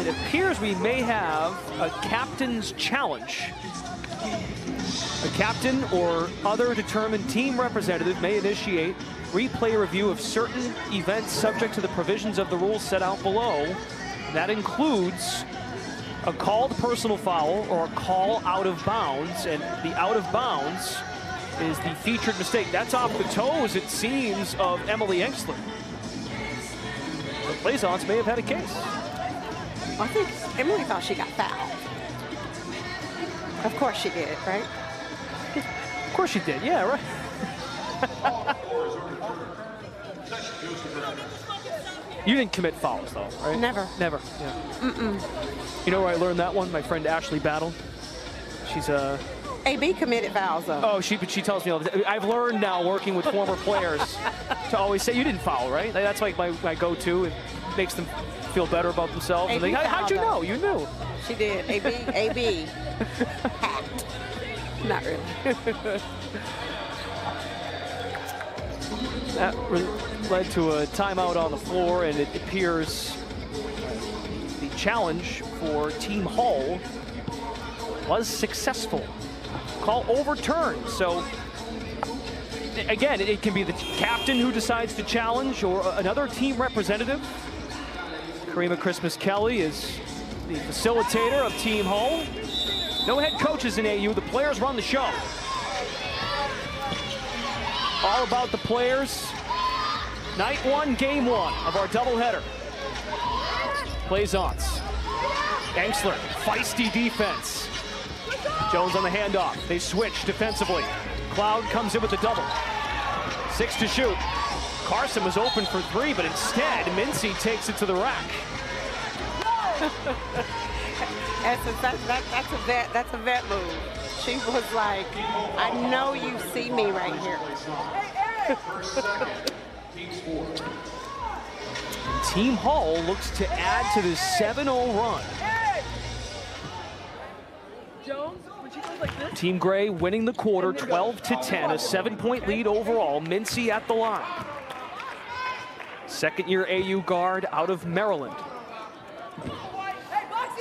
[SPEAKER 1] It appears we may have a captain's challenge. A captain or other determined team representative may initiate replay review of certain events subject to the provisions of the rules set out below. That includes a called personal foul or a call out of bounds, and the out of bounds is the featured mistake. That's off the toes, it seems, of Emily Engstler. The Plaisance may have had a case.
[SPEAKER 2] I think Emily thought she got fouled. Of course she did, right?
[SPEAKER 1] Of course she did, yeah, right. You didn't commit fouls, though, right?
[SPEAKER 2] Never.
[SPEAKER 1] Never, yeah. Mm-mm. You know where I learned that one? My friend Ashley Battle. She's uh, a.
[SPEAKER 2] AB committed fouls, though.
[SPEAKER 1] Oh, she but she tells me all the time. I've learned now working with former players to always say you didn't foul, right? Like, That's like my, my go-to. It makes them feel better about themselves. And they, how'd you know? You knew.
[SPEAKER 2] She did. AB, AB. Hacked. Not really.
[SPEAKER 1] That led to a timeout on the floor, and it appears the challenge for Team Hull was successful. Call overturned. So, again, it can be the captain who decides to challenge or another team representative. Karima Christmas Kelly is the facilitator of Team Hull. No head coaches in AU, the players run the show. All about the players. Night one, game one of our doubleheader. Plaisance. Engstler, feisty defense. Jones on the handoff. They switch defensively. Cloud comes in with the double. Six to shoot. Carson was open for three, but instead, Mincy takes it to the rack.
[SPEAKER 2] That's a, that, that, that's a vet. That's a vet move. She was like, I know you see me right here.
[SPEAKER 1] Team Hull looks to add to this 7-0 run. Team Gray winning the quarter 12 to 10, a seven-point lead overall. Mincy at the line. Second-year AU guard out of Maryland.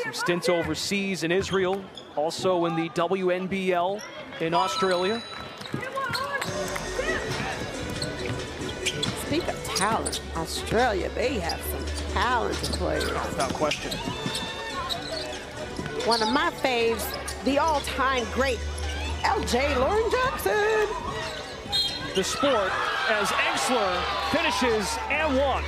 [SPEAKER 1] Some stints overseas in Israel, also in the WNBL in Australia.
[SPEAKER 2] Speak of talent, Australia, they have some talented players.
[SPEAKER 1] Without question.
[SPEAKER 2] One of my faves, the all-time great, LJ Lauren Jackson.
[SPEAKER 1] The sport as Engstler finishes and one.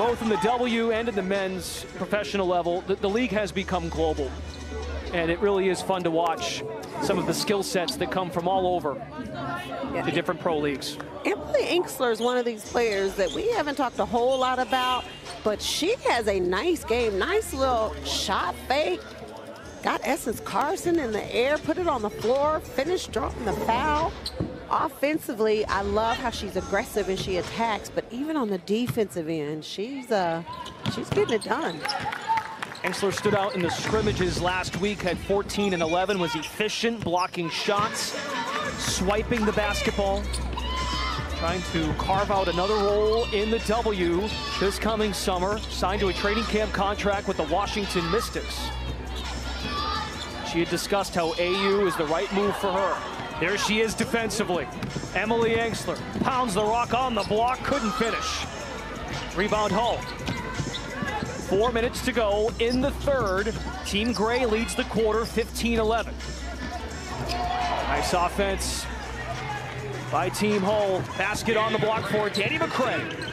[SPEAKER 1] Both in the W and in the men's professional level, the, the league has become global. And it really is fun to watch some of the skill sets that come from all over the different pro leagues.
[SPEAKER 2] Emily Engstler is one of these players that we haven't talked a whole lot about, but she has a nice game, nice little shot fake. Got Essence Carson in the air, put it on the floor, finished dropping the foul. Offensively, I love how she's aggressive and she attacks, but even on the defensive end, she's uh, she's getting it done.
[SPEAKER 1] Engstler stood out in the scrimmages last week, had 14 and 11, was efficient, blocking shots, swiping the basketball. trying to carve out another role in the W this coming summer. Signed to a training camp contract with the Washington Mystics. She had discussed how AU is the right move for her. There she is defensively. Emily Engstler pounds the rock on the block, couldn't finish. Rebound Hull. Four minutes to go in the third. Team Gray leads the quarter 15-11. Nice offense by Team Hull. Basket on the block for Danny McCray.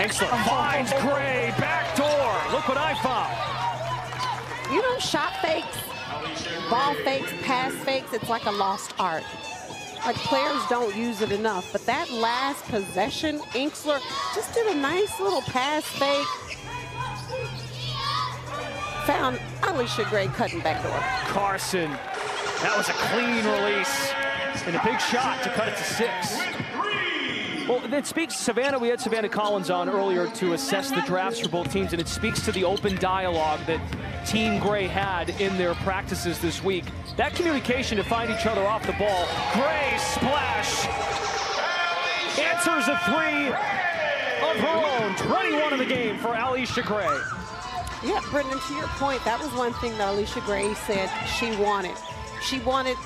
[SPEAKER 1] Engstler finds Gray, back door. Look what I found.
[SPEAKER 2] You know, shot fakes, ball fakes, pass fakes, it's like a lost art. Like players don't use it enough, but that last possession, Engstler just did a nice little pass fake. Found Allisha Gray cutting back door.
[SPEAKER 1] Carson, that was a clean release and a big shot to cut it to six. Well, it speaks, to Savannah, we had Savannah Collins on earlier to assess the drafts for both teams, and it speaks to the open dialogue that Team Gray had in their practices this week. That communication to find each other off the ball. Gray splash. Answers a three of her own. 21 in the game for Allisha Gray.
[SPEAKER 2] Yeah, Brendan, to your point, that was one thing that Allisha Gray said she wanted. She wanted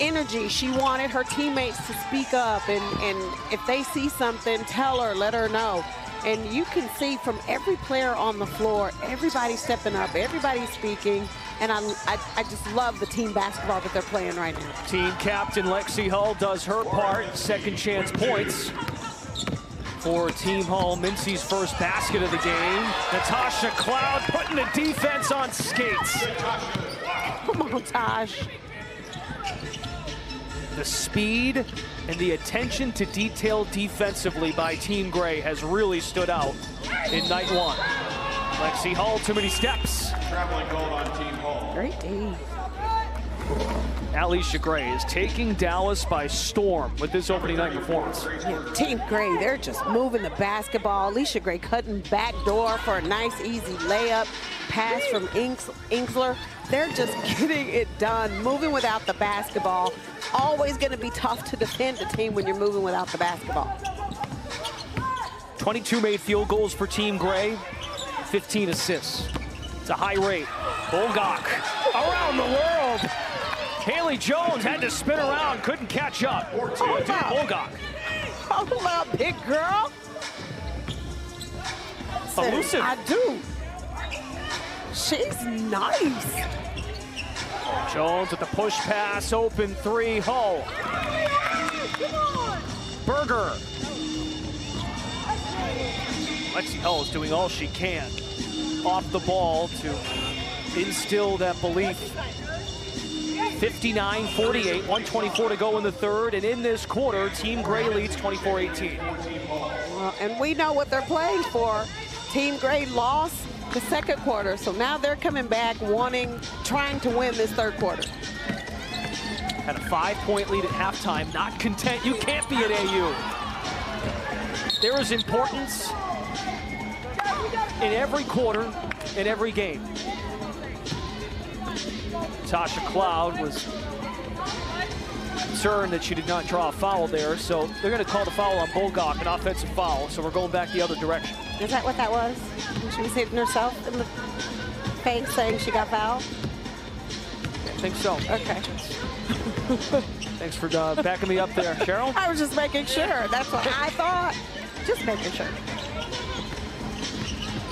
[SPEAKER 2] energy. She wanted her teammates to speak up, and, and if they see something, tell her, let her know. And you can see from every player on the floor, everybody stepping up, everybody speaking. And I, I, I, just love the team basketball that they're playing right now.
[SPEAKER 1] Team captain Lexi Hull does her part. Second chance points for Team Hull. Mincy's first basket of the game. Natasha Cloud putting the defense on skates.
[SPEAKER 2] Come on, Tosh.
[SPEAKER 1] The speed and the attention to detail defensively by Team Gray has really stood out in night one. Lexi Hull, too many steps.
[SPEAKER 5] Traveling goal on Team Hull.
[SPEAKER 2] Great D.
[SPEAKER 1] Allisha Gray is taking Dallas by storm with this opening night performance.
[SPEAKER 2] Yeah, Team Gray, they're just moving the basketball. Allisha Gray cutting back door for a nice, easy layup. Pass from Inks Engstler. They're just getting it done, moving without the basketball. Always going to be tough to defend a team when you're moving without the basketball.
[SPEAKER 1] 22 made field goals for Team Gray, 15 assists. It's a high rate. Bulgak around the world. Haley Jones had to spin around, couldn't catch up.
[SPEAKER 2] Up.
[SPEAKER 1] Bulgak.
[SPEAKER 2] Hold up, big girl.
[SPEAKER 1] Elusive.
[SPEAKER 2] I do. She's nice.
[SPEAKER 1] Jones with the push pass, open three, Hull. Berger. Lexi Hull is doing all she can off the ball to instill that belief. 59-48, 124 to go in the third, and in this quarter, Team Gray leads 24-18.
[SPEAKER 2] Well, and we know what they're playing for. Team Gray lost the second quarter, so now they're coming back wanting, trying to win this third quarter.
[SPEAKER 1] Had a five-point lead at halftime, not content. You can't be at AU. There is importance in every quarter, in every game. Tasha Cloud was concerned that she did not draw a foul there, so they're going to call the foul on Bulgak, an offensive foul, so we're going back the other direction.
[SPEAKER 2] Is that what that was? She was hitting herself in the face saying she got fouled?
[SPEAKER 1] I think so.
[SPEAKER 2] Okay.
[SPEAKER 1] Thanks for uh, backing me up there, Cheryl.
[SPEAKER 2] I was just making sure. That's what I thought. Just making sure.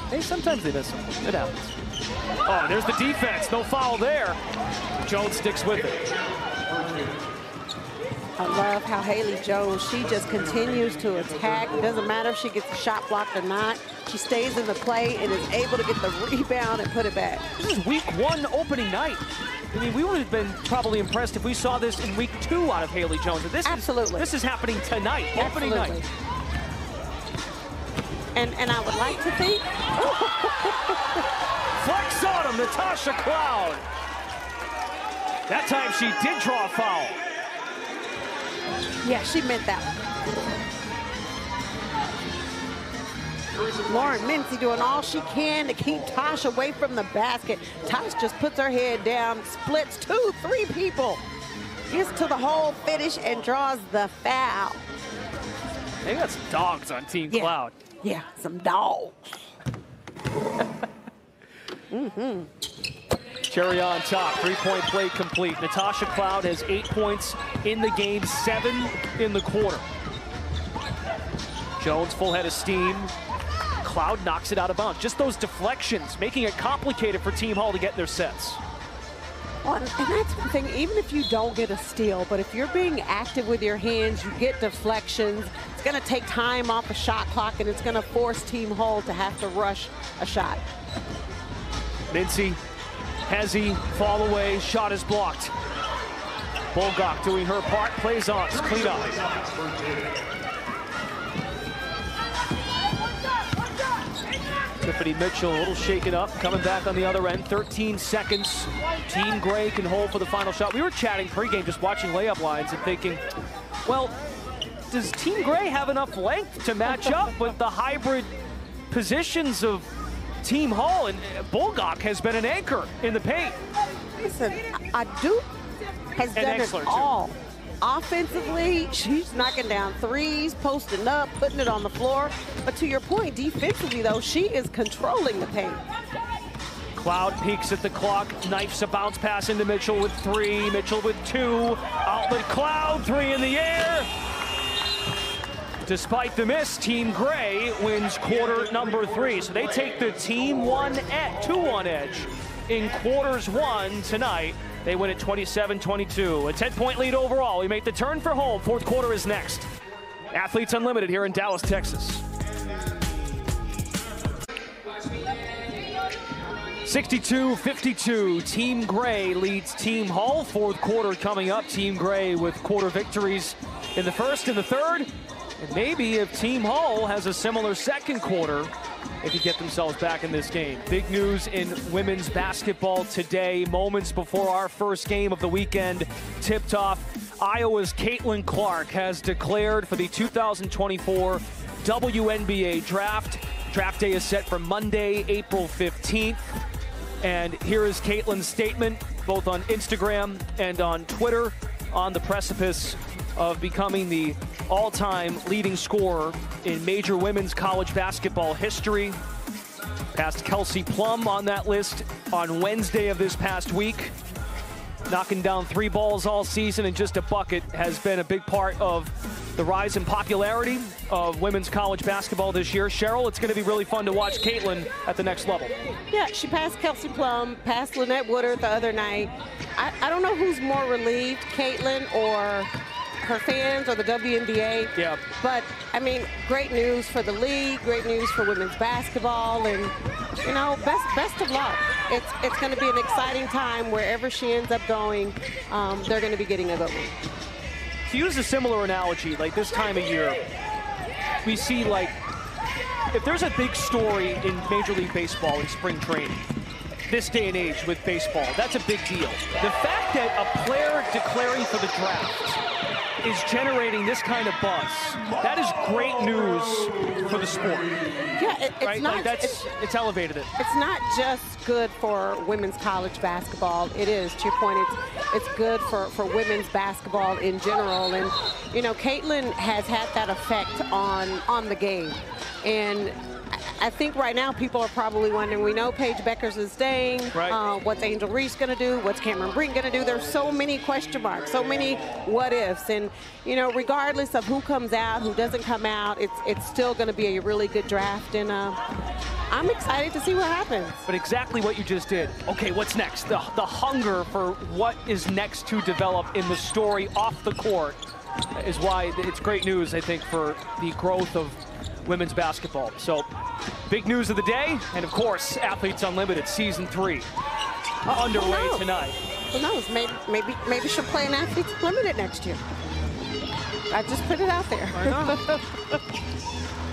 [SPEAKER 1] Hey, sometimes they miss them. It happens. Oh, there's the defense. No foul there. Jones sticks with it.
[SPEAKER 2] I love how Haley Jones, she just continues to attack. It doesn't matter if she gets the shot blocked or not. She stays in the play and is able to get the rebound and put it back.
[SPEAKER 1] This is week one opening night. I mean, we would have been probably impressed if we saw this in week two out of Haley Jones. This
[SPEAKER 2] Absolutely.
[SPEAKER 1] Is, this is happening tonight, opening
[SPEAKER 2] Absolutely.
[SPEAKER 1] night.
[SPEAKER 2] And, and I would like to think,
[SPEAKER 1] Flex on him, Natasha Cloud. That time she did draw a foul.
[SPEAKER 2] yeah, she meant that one. Lauren Mincy doing all she can to keep Tosh away from the basket. Tosh just puts her head down, splits two, three people, gets to the hole finish and draws the foul.
[SPEAKER 1] They got some dogs on Team
[SPEAKER 2] Yeah.
[SPEAKER 1] Cloud.
[SPEAKER 2] Yeah, some dogs. Mhm.
[SPEAKER 1] Cherry on top, three-point play complete. Natasha Cloud has eight points in the game, seven in the quarter. Jones full head of steam. Cloud knocks it out of bounds. Just those deflections, making it complicated for Team Hull to get their sets.
[SPEAKER 2] Well, and that's the thing, even if you don't get a steal, but if you're being active with your hands, you get deflections, it's going to take time off a shot clock, and it's going to force Team Hull to have to rush a shot.
[SPEAKER 1] Mincy, Hezzy, fall away, shot is blocked. Bulgak doing her part, plays on, clean up. Tiffany Mitchell a little shaken up, coming back on the other end. 13 seconds. Team Gray can hold for the final shot. We were chatting pregame, just watching layup lines and thinking, well, does Team Gray have enough length to match up with the hybrid positions of Team Hull? And Bulgak has been an anchor in the paint.
[SPEAKER 2] Listen, I do has
[SPEAKER 1] And
[SPEAKER 2] done
[SPEAKER 1] Exler,
[SPEAKER 2] it
[SPEAKER 1] too.
[SPEAKER 2] Offensively, she's knocking down threes, posting up, putting it on the floor. But to your point, defensively, though, she is controlling the paint.
[SPEAKER 1] Cloud peeks at the clock, knifes a bounce pass into Mitchell with three, Mitchell with two, outlet Cloud, three in the air. Despite the miss, Team Gray wins quarter number three. So they take the team one at two one edge in quarters one tonight. They win at 27-22. A 10-point lead overall. We make the turn for home. Fourth quarter is next. Athletes Unlimited here in Dallas, Texas. 62-52, Team Gray leads Team Hull. Fourth quarter coming up. Team Gray with quarter victories in the first and the third. And maybe if Team Hull has a similar second quarter, they could get themselves back in this game. Big news in women's basketball today, moments before our first game of the weekend tipped off. Iowa's Caitlin Clark has declared for the 2024 WNBA draft. Draft day is set for Monday, April 15th. And here is Caitlin's statement, both on Instagram and on Twitter, on the precipice of becoming the all time leading scorer in major women's college basketball history. Passed Kelsey Plum on that list on Wednesday of this past week. Knocking down three balls all season and just a bucket has been a big part of the rise in popularity of women's college basketball this year. Cheryl, it's going to be really fun to watch Caitlin at the next level.
[SPEAKER 2] Yeah, she passed Kelsey Plum, passed Lynette Woodard the other night. I, I don't know who's more relieved, Caitlin or her fans or the WNBA.
[SPEAKER 1] Yeah.
[SPEAKER 2] But, I mean, great news for the league, great news for women's basketball, and, you know, best best of luck. It's, it's going to be an exciting time wherever she ends up going. Um, they're going to be getting a good one.
[SPEAKER 1] To use a similar analogy, like this time of year, we see like if there's a big story in Major League Baseball in spring training, this day and age with baseball, that's a big deal. The fact that a player declaring for the draft is generating this kind of buzz, that is great news for the sport,
[SPEAKER 2] Yeah, it, it's
[SPEAKER 1] right?
[SPEAKER 2] not.
[SPEAKER 1] like that's
[SPEAKER 2] it's,
[SPEAKER 1] it's elevated it.
[SPEAKER 2] it's not just good for women's college basketball. It is, to your point, it's it's good for, for women's basketball in general. And you know, Caitlin has had that effect on on the game. And I- think right now people are probably wondering. We know Paige Bueckers is staying.
[SPEAKER 1] Right.
[SPEAKER 2] Uh, what's Angel Reese going to do? What's Cameron Brink going to do? There's so many question marks, so many what ifs. And you know, regardless of who comes out, who doesn't come out, it's it's still going to be a really good draft. And uh, I'm excited to see what happens.
[SPEAKER 1] But exactly what you just did. Okay, what's next? The, the hunger for what is next to develop in the story off the court is why it's great news, I think, for the growth of women's basketball. So, big news of the day, and of course, Athletes Unlimited Season 3 underway tonight.
[SPEAKER 2] Who knows? Maybe maybe maybe she'll play in Athletes Unlimited next year. I just put it out there.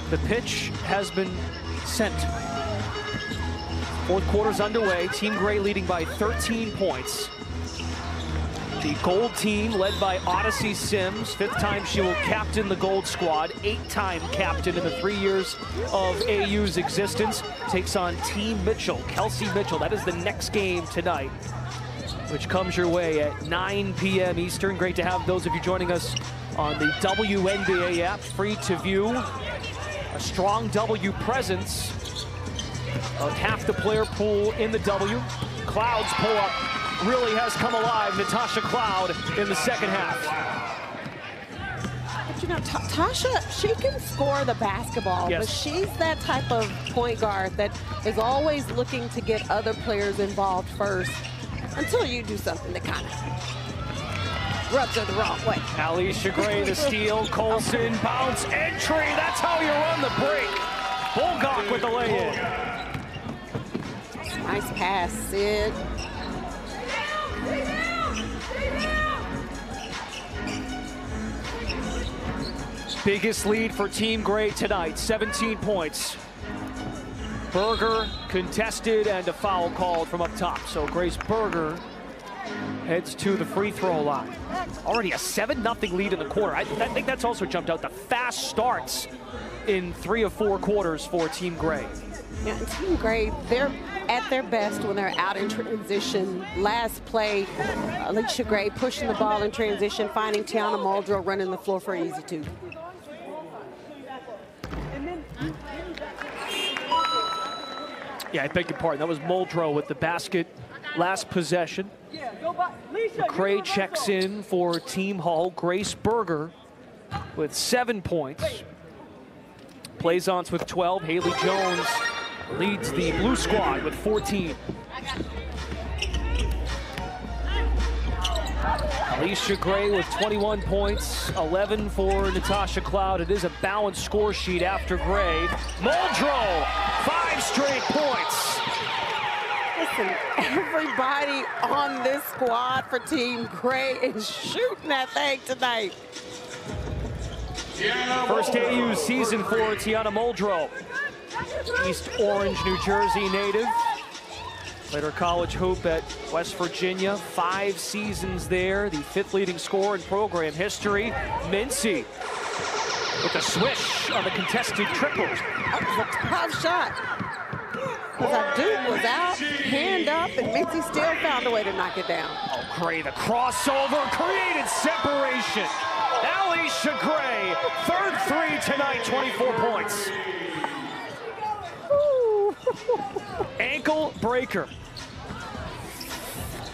[SPEAKER 1] The pitch has been sent. Fourth quarter's underway. Team Gray leading by 13 points. The gold team led by Odyssey Sims. Fifth time she will captain the gold squad. Eight-time captain in the three years of AU's existence. Takes on Team Mitchell, Kelsey Mitchell. That is the next game tonight, which comes your way at 9 p.m. Eastern. Great to have those of you joining us on the WNBA app, free to view. A strong W presence of half the player pool in the W. Clouds pull up really has come alive. Natasha Cloud in the second half.
[SPEAKER 2] But you know, Tasha, she can score the basketball,
[SPEAKER 1] yes.
[SPEAKER 2] but she's that type of point guard that is always looking to get other players involved first until you do something that kind of rubs her the wrong way.
[SPEAKER 1] Allisha Gray, the steal. Colson, bounce, entry. That's how you run the break. Bulgak with the lay-in.
[SPEAKER 2] Nice pass, Sid.
[SPEAKER 1] Biggest lead for Team Gray tonight, 17 points. Berger contested and a foul called from up top. So Grace Berger heads to the free throw line. Already a 7-0 lead in the quarter. I, I, think that's also jumped out. The fast starts in three or four quarters for Team Gray.
[SPEAKER 2] Yeah, Team Gray, they're at their best when they're out in transition. Last play, Allisha Gray pushing the ball in transition, finding Tiana Muldrow running the floor for an easy two.
[SPEAKER 1] Yeah, I beg your pardon. That was Muldrow with the basket last possession. McCray checks in for Team Hull. Grace Berger with seven points. Plaisance with 12. Haley Jones leads the blue squad with 14. Allisha Gray with 21 points, 11 for Natasha Cloud. It is a balanced score sheet after Gray. Muldrow, five straight points.
[SPEAKER 2] Listen, everybody on this squad for Team Gray is shooting that thing tonight.
[SPEAKER 1] First AU season for Tiana Muldrow. East Orange, New Jersey native. Played her college hoop at West Virginia. Five seasons there. The fifth leading scorer in program history. Mincy with a swish on the contested triple.
[SPEAKER 2] That was a tough shot. Because Duke was out, hand up, and Mincy still found a way to knock it down.
[SPEAKER 1] Oh, Gray, the crossover created separation. Allisha Gray, third three tonight, 24 points. Ankle breaker.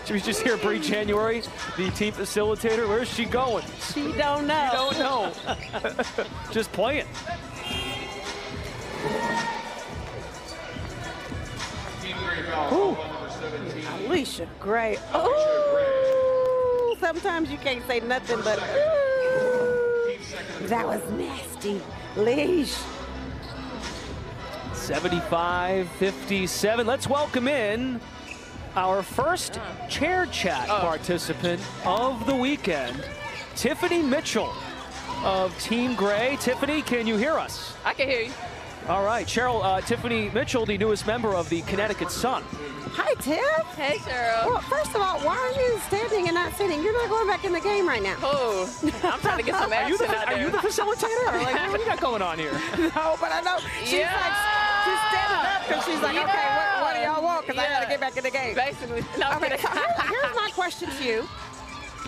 [SPEAKER 1] She was just here, Bree January, the team facilitator. Where's she going?
[SPEAKER 2] She don't know.
[SPEAKER 1] Don't know. just playing.
[SPEAKER 2] Ooh. Allisha Gray. Oh, sometimes you can't say nothing but ooh. That was nasty. Leash.
[SPEAKER 1] 75-57. Let's welcome in our first chair chat
[SPEAKER 6] Oh.
[SPEAKER 1] participant of the weekend, Tiffany Mitchell of Team Gray. Tiffany, can you hear us?
[SPEAKER 6] I can hear you.
[SPEAKER 1] All right, Cheryl, uh, Tiffany Mitchell, the newest member of the Connecticut Sun.
[SPEAKER 2] Hi, Tiff.
[SPEAKER 6] Hey, Cheryl.
[SPEAKER 2] Well, first of all, why are you standing and not sitting? You're not going back in the game right now.
[SPEAKER 6] Oh, I'm trying to get some
[SPEAKER 1] Are you the,
[SPEAKER 6] out
[SPEAKER 1] are you the facilitator? Or like, what do you got going on here?
[SPEAKER 2] No, but I know she's
[SPEAKER 6] Yeah.
[SPEAKER 2] like, up because she's like, okay, what, what do y'all want? Because I got to get back in the game.
[SPEAKER 6] Basically. No,
[SPEAKER 2] Okay, so here- here's my question to you.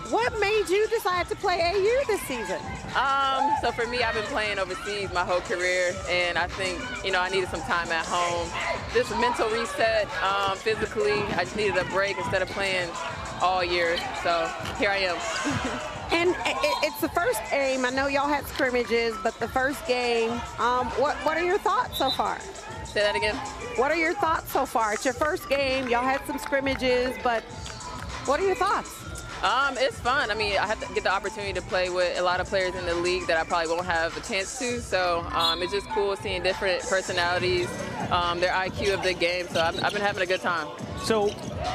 [SPEAKER 2] What made you decide to play AU this season?
[SPEAKER 6] Um, so for me, I've been playing overseas my whole career, and I think, you know, I needed some time at home. This mental reset, um, physically, I just needed a break instead of playing all year. So here I am.
[SPEAKER 2] And it's the first game. I know y'all had scrimmages, but the first game. Um, what What are your thoughts so far?
[SPEAKER 6] Say that again.
[SPEAKER 2] What are your thoughts so far? It's your first game. Y'all had some scrimmages, but what are your thoughts?
[SPEAKER 6] Um, it's fun. I mean, I have to get the opportunity to play with a lot of players in the league that I probably won't have a chance to. So um, it's just cool seeing different personalities, um, their IQ of the game. So I've, I've been having a good time.
[SPEAKER 1] So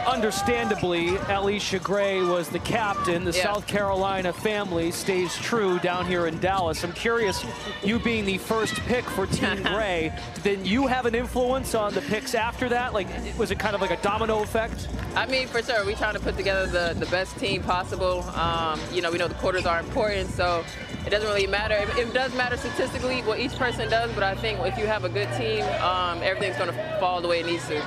[SPEAKER 1] Understandably, Allisha Gray was the captain. The
[SPEAKER 6] Yeah.
[SPEAKER 1] South Carolina family stays true down here in Dallas. I'm curious, you being the first pick for Team Gray, did you have an influence on the picks after that? Like, was it kind of like a domino effect?
[SPEAKER 6] I mean, for sure, we're trying to put together the, the best team possible. Um, you know, we know the quarters are important, so it doesn't really matter. It, it does matter statistically what each person does, but I think if you have a good team, um, everything's going to fall the way it needs to.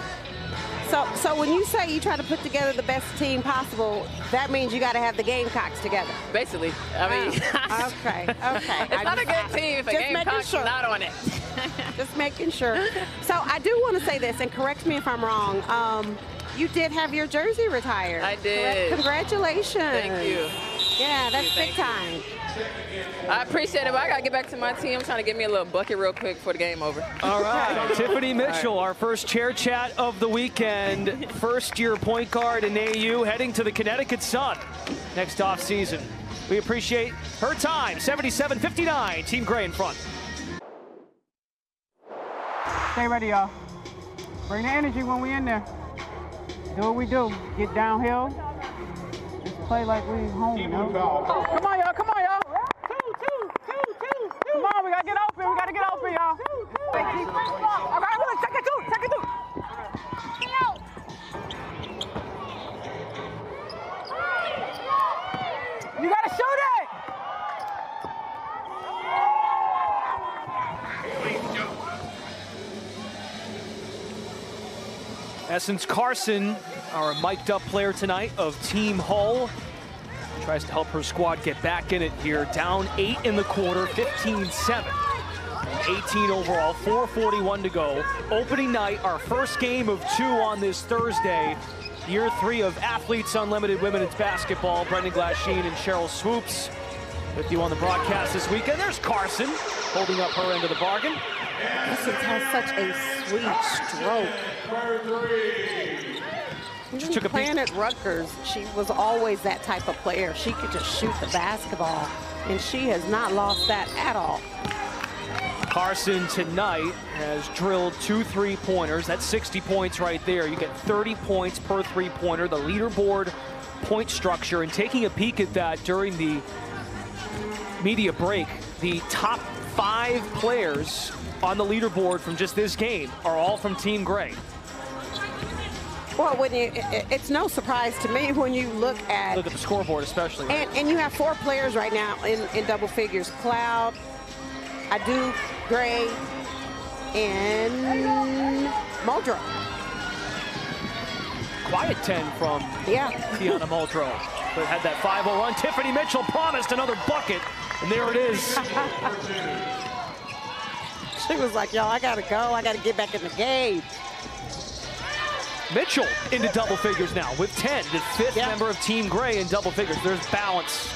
[SPEAKER 2] So, so when you say you try to put together the best team possible, that means you got to have the Gamecocks together.
[SPEAKER 6] Basically, I mean,
[SPEAKER 2] Oh, okay, okay.
[SPEAKER 6] it's
[SPEAKER 2] I
[SPEAKER 6] not a good team if a
[SPEAKER 2] just
[SPEAKER 6] game
[SPEAKER 2] making
[SPEAKER 6] cock's
[SPEAKER 2] sure.
[SPEAKER 6] not on it.
[SPEAKER 2] Just making sure. So I do want to say this, and correct me if I'm wrong. Um, you did have your jersey retired.
[SPEAKER 6] I did.
[SPEAKER 2] Congratulations.
[SPEAKER 6] Thank you.
[SPEAKER 2] Yeah, that's big
[SPEAKER 6] Thank you.
[SPEAKER 2] time.
[SPEAKER 6] I appreciate it, but I got to get back to my team. I'm trying to get me a little bucket real quick for the game over.
[SPEAKER 1] All right, Tiffany Mitchell, our first chair chat of the weekend. First year point guard in AU, heading to the Connecticut Sun next off season. We appreciate her time, 77-59, Team Gray in front.
[SPEAKER 7] Stay ready, y'all. Bring the energy when we in there. Do what we do. Get downhill. Just play like we home. You know?
[SPEAKER 1] Essence Carson, our mic'd up player tonight of Team Hull, tries to help her squad get back in it here. Down eight in the quarter, 15-7. 18 overall, 441 to go. Opening night, our first game of two on this Thursday. Year three of Athletes Unlimited Women's Basketball. Brendan Glasheen and Cheryl Swoopes with you on the broadcast this weekend. There's Carson holding up her end of the bargain.
[SPEAKER 2] Essence has such a sweet stroke.
[SPEAKER 1] Just took.
[SPEAKER 2] Playing at Rutgers, she was always that type of player. She could just shoot the basketball, and she has not lost that at all.
[SPEAKER 1] Carson tonight has drilled two three-pointers. That's 60 points right there. You get 30 points per three-pointer. The leaderboard point structure, and taking a peek at that during the media break, the top five players on the leaderboard from just this game are all from Team Gray.
[SPEAKER 2] Well, when you, it's no surprise to me when you look at
[SPEAKER 1] Look at the scoreboard, especially.
[SPEAKER 2] And, and you have four players right now in, in double figures. Cloud, Adut, Gray, and Muldrow.
[SPEAKER 1] Quiet 10 from
[SPEAKER 2] Yeah.
[SPEAKER 1] Tiana Muldrow. But had that 5-0 run. Tiffany Mitchell promised another bucket, and there it is.
[SPEAKER 2] She was like, yo, I got to go. I got to get back in the game.
[SPEAKER 1] Mitchell into double figures now with 10, the fifth
[SPEAKER 2] Yeah.
[SPEAKER 1] member of Team Gray in double figures. There's balance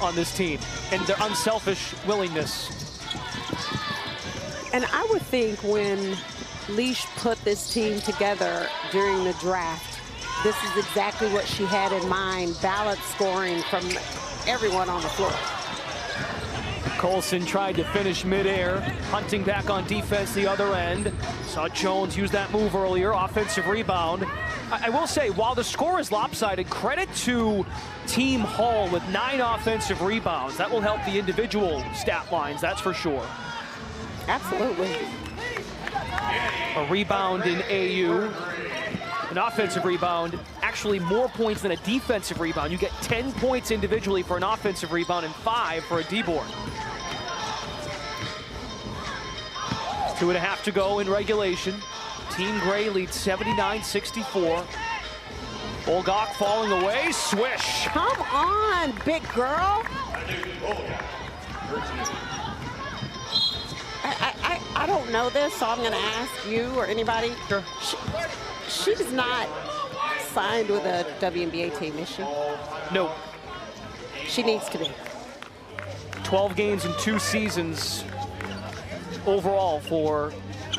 [SPEAKER 1] on this team and their unselfish willingness.
[SPEAKER 2] And I would think when Leash put this team together during the draft, this is exactly what she had in mind, balance scoring from everyone on the floor.
[SPEAKER 1] Colson tried to finish midair, hunting back on defense the other end. Saw Jones use that move earlier, offensive rebound. I, I will say, while the score is lopsided, credit to Team Hull with nine offensive rebounds. That will help the individual stat lines, that's for sure.
[SPEAKER 2] Absolutely.
[SPEAKER 1] a rebound in AU, an offensive rebound, actually more points than a defensive rebound. You get 10 points individually for an offensive rebound and five for a D-board. Two and a half to go in regulation. Team Gray leads 79-64. Bulgak falling away, swish.
[SPEAKER 2] Come on, big girl. I, I, I, I don't know this, so I'm going to ask you or anybody.
[SPEAKER 1] Sure.
[SPEAKER 2] She, she's not signed with a WNBA team, is she?
[SPEAKER 1] No,
[SPEAKER 2] She needs to be.
[SPEAKER 1] 12 games in two seasons overall for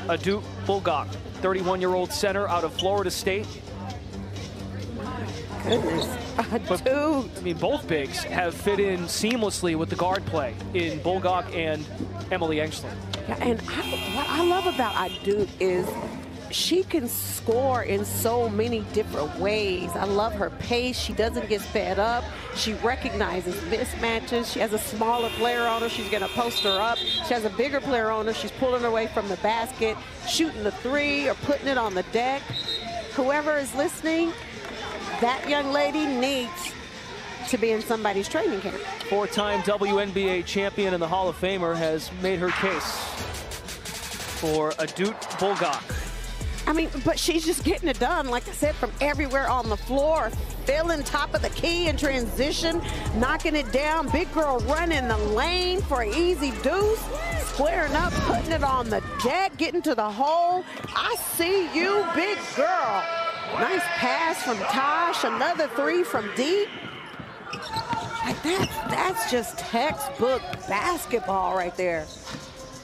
[SPEAKER 1] Adut Bulgak, 31-year-old center out of Florida State.
[SPEAKER 2] Goodness. Dude.
[SPEAKER 1] I mean, both bigs have fit in seamlessly with the guard play in Bulgak and Emily Engstler.
[SPEAKER 2] Yeah, and I, what I love about Adut is she can score in so many different ways. I love her pace. She doesn't get sped up. She recognizes mismatches. She has a smaller player on her. She's going to post her up. She has a bigger player on her. She's pulling away from the basket, shooting the three or putting it on the deck. Whoever is listening, that young lady needs to be in somebody's training camp.
[SPEAKER 1] Four-time WNBA champion and the Hall of Famer has made her case for Adut Bulgak.
[SPEAKER 2] I mean, but she's just getting it done, like I said, from everywhere on the floor, filling top of the key in transition, knocking it down. Big girl running the lane for an easy deuce, squaring up, putting it on the deck, getting to the hole. I see you, big girl. Nice pass from Tosh, another three from deep. Like that, that's just textbook basketball right there.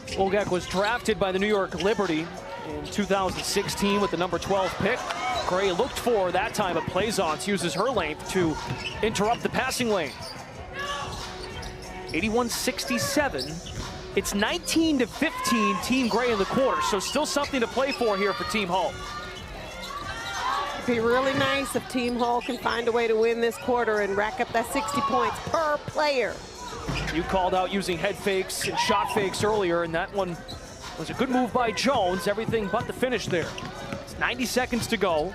[SPEAKER 1] Bulgak was drafted by the New York Liberty in 2016 with the number 12 pick. Gray looked for that time at Plaisance, uses her length to interrupt the passing lane. 81-67. It's 19 to 15 Team Gray in the quarter, so still something to play for here for Team Hull.
[SPEAKER 2] It'd be really nice if Team Hull can find a way to win this quarter and rack up that 60 points per player.
[SPEAKER 1] You called out using head fakes and shot fakes earlier, and that one was a good move by Jones. Everything but the finish there. It's 90 seconds to go.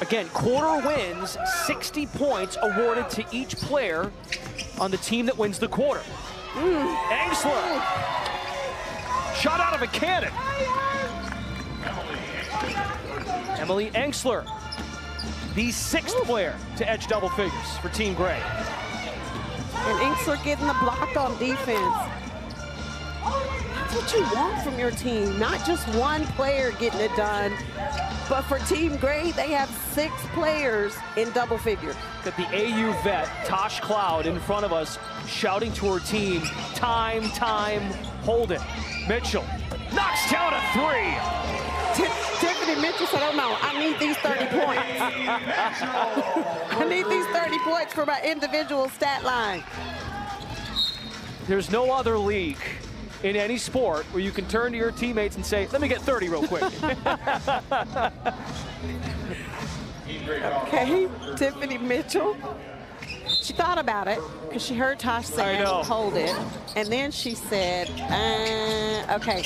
[SPEAKER 1] Again, quarter wins, 60 points awarded to each player on the team that wins the quarter. Mm. Engstler. Shot out of a cannon. Emily Engstler, the sixth player to edge double figures for Team Gray.
[SPEAKER 2] And Engstler getting the block on defense. That's what you want from your team, not just one player getting it done, but for Team Gray, they have six players in double figures.
[SPEAKER 1] Got the AU vet, Tosh Cloud, in front of us, shouting to her team, time, time, hold it. Mitchell knocks down a three.
[SPEAKER 2] Tiffany Mitchell said, oh no, I need these 30 points. I need these 30 points for my individual stat line.
[SPEAKER 1] There's no other league in any sport where you can turn to your teammates and say, let me get 30 real quick.
[SPEAKER 2] okay, Tiffany Mitchell. She thought about it because she heard Tosh say hold it. And then she said, uh, okay,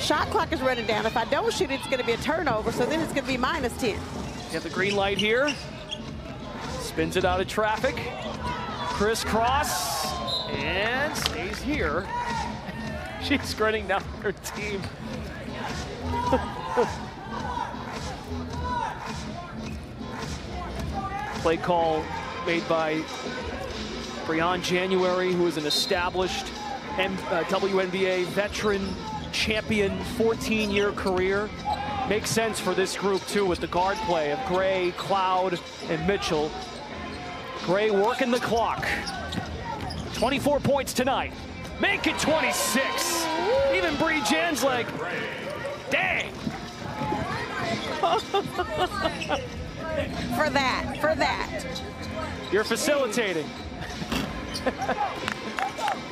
[SPEAKER 2] shot clock is running down. If I don't shoot it's going to be a turnover, so then it's going to be minus 10. You
[SPEAKER 1] have the green light here. Spins it out of traffic. Crisscross. And stays here. She's running down her team. Play call made by Briann January, who is an established M uh, WNBA veteran champion, 14-year career. Makes sense for this group, too, with the guard play of Gray, Cloud, and Mitchell. Gray working the clock. 24 points tonight. Make it 26. Even Bree Jen's like, dang.
[SPEAKER 2] for that, for that.
[SPEAKER 1] You're facilitating.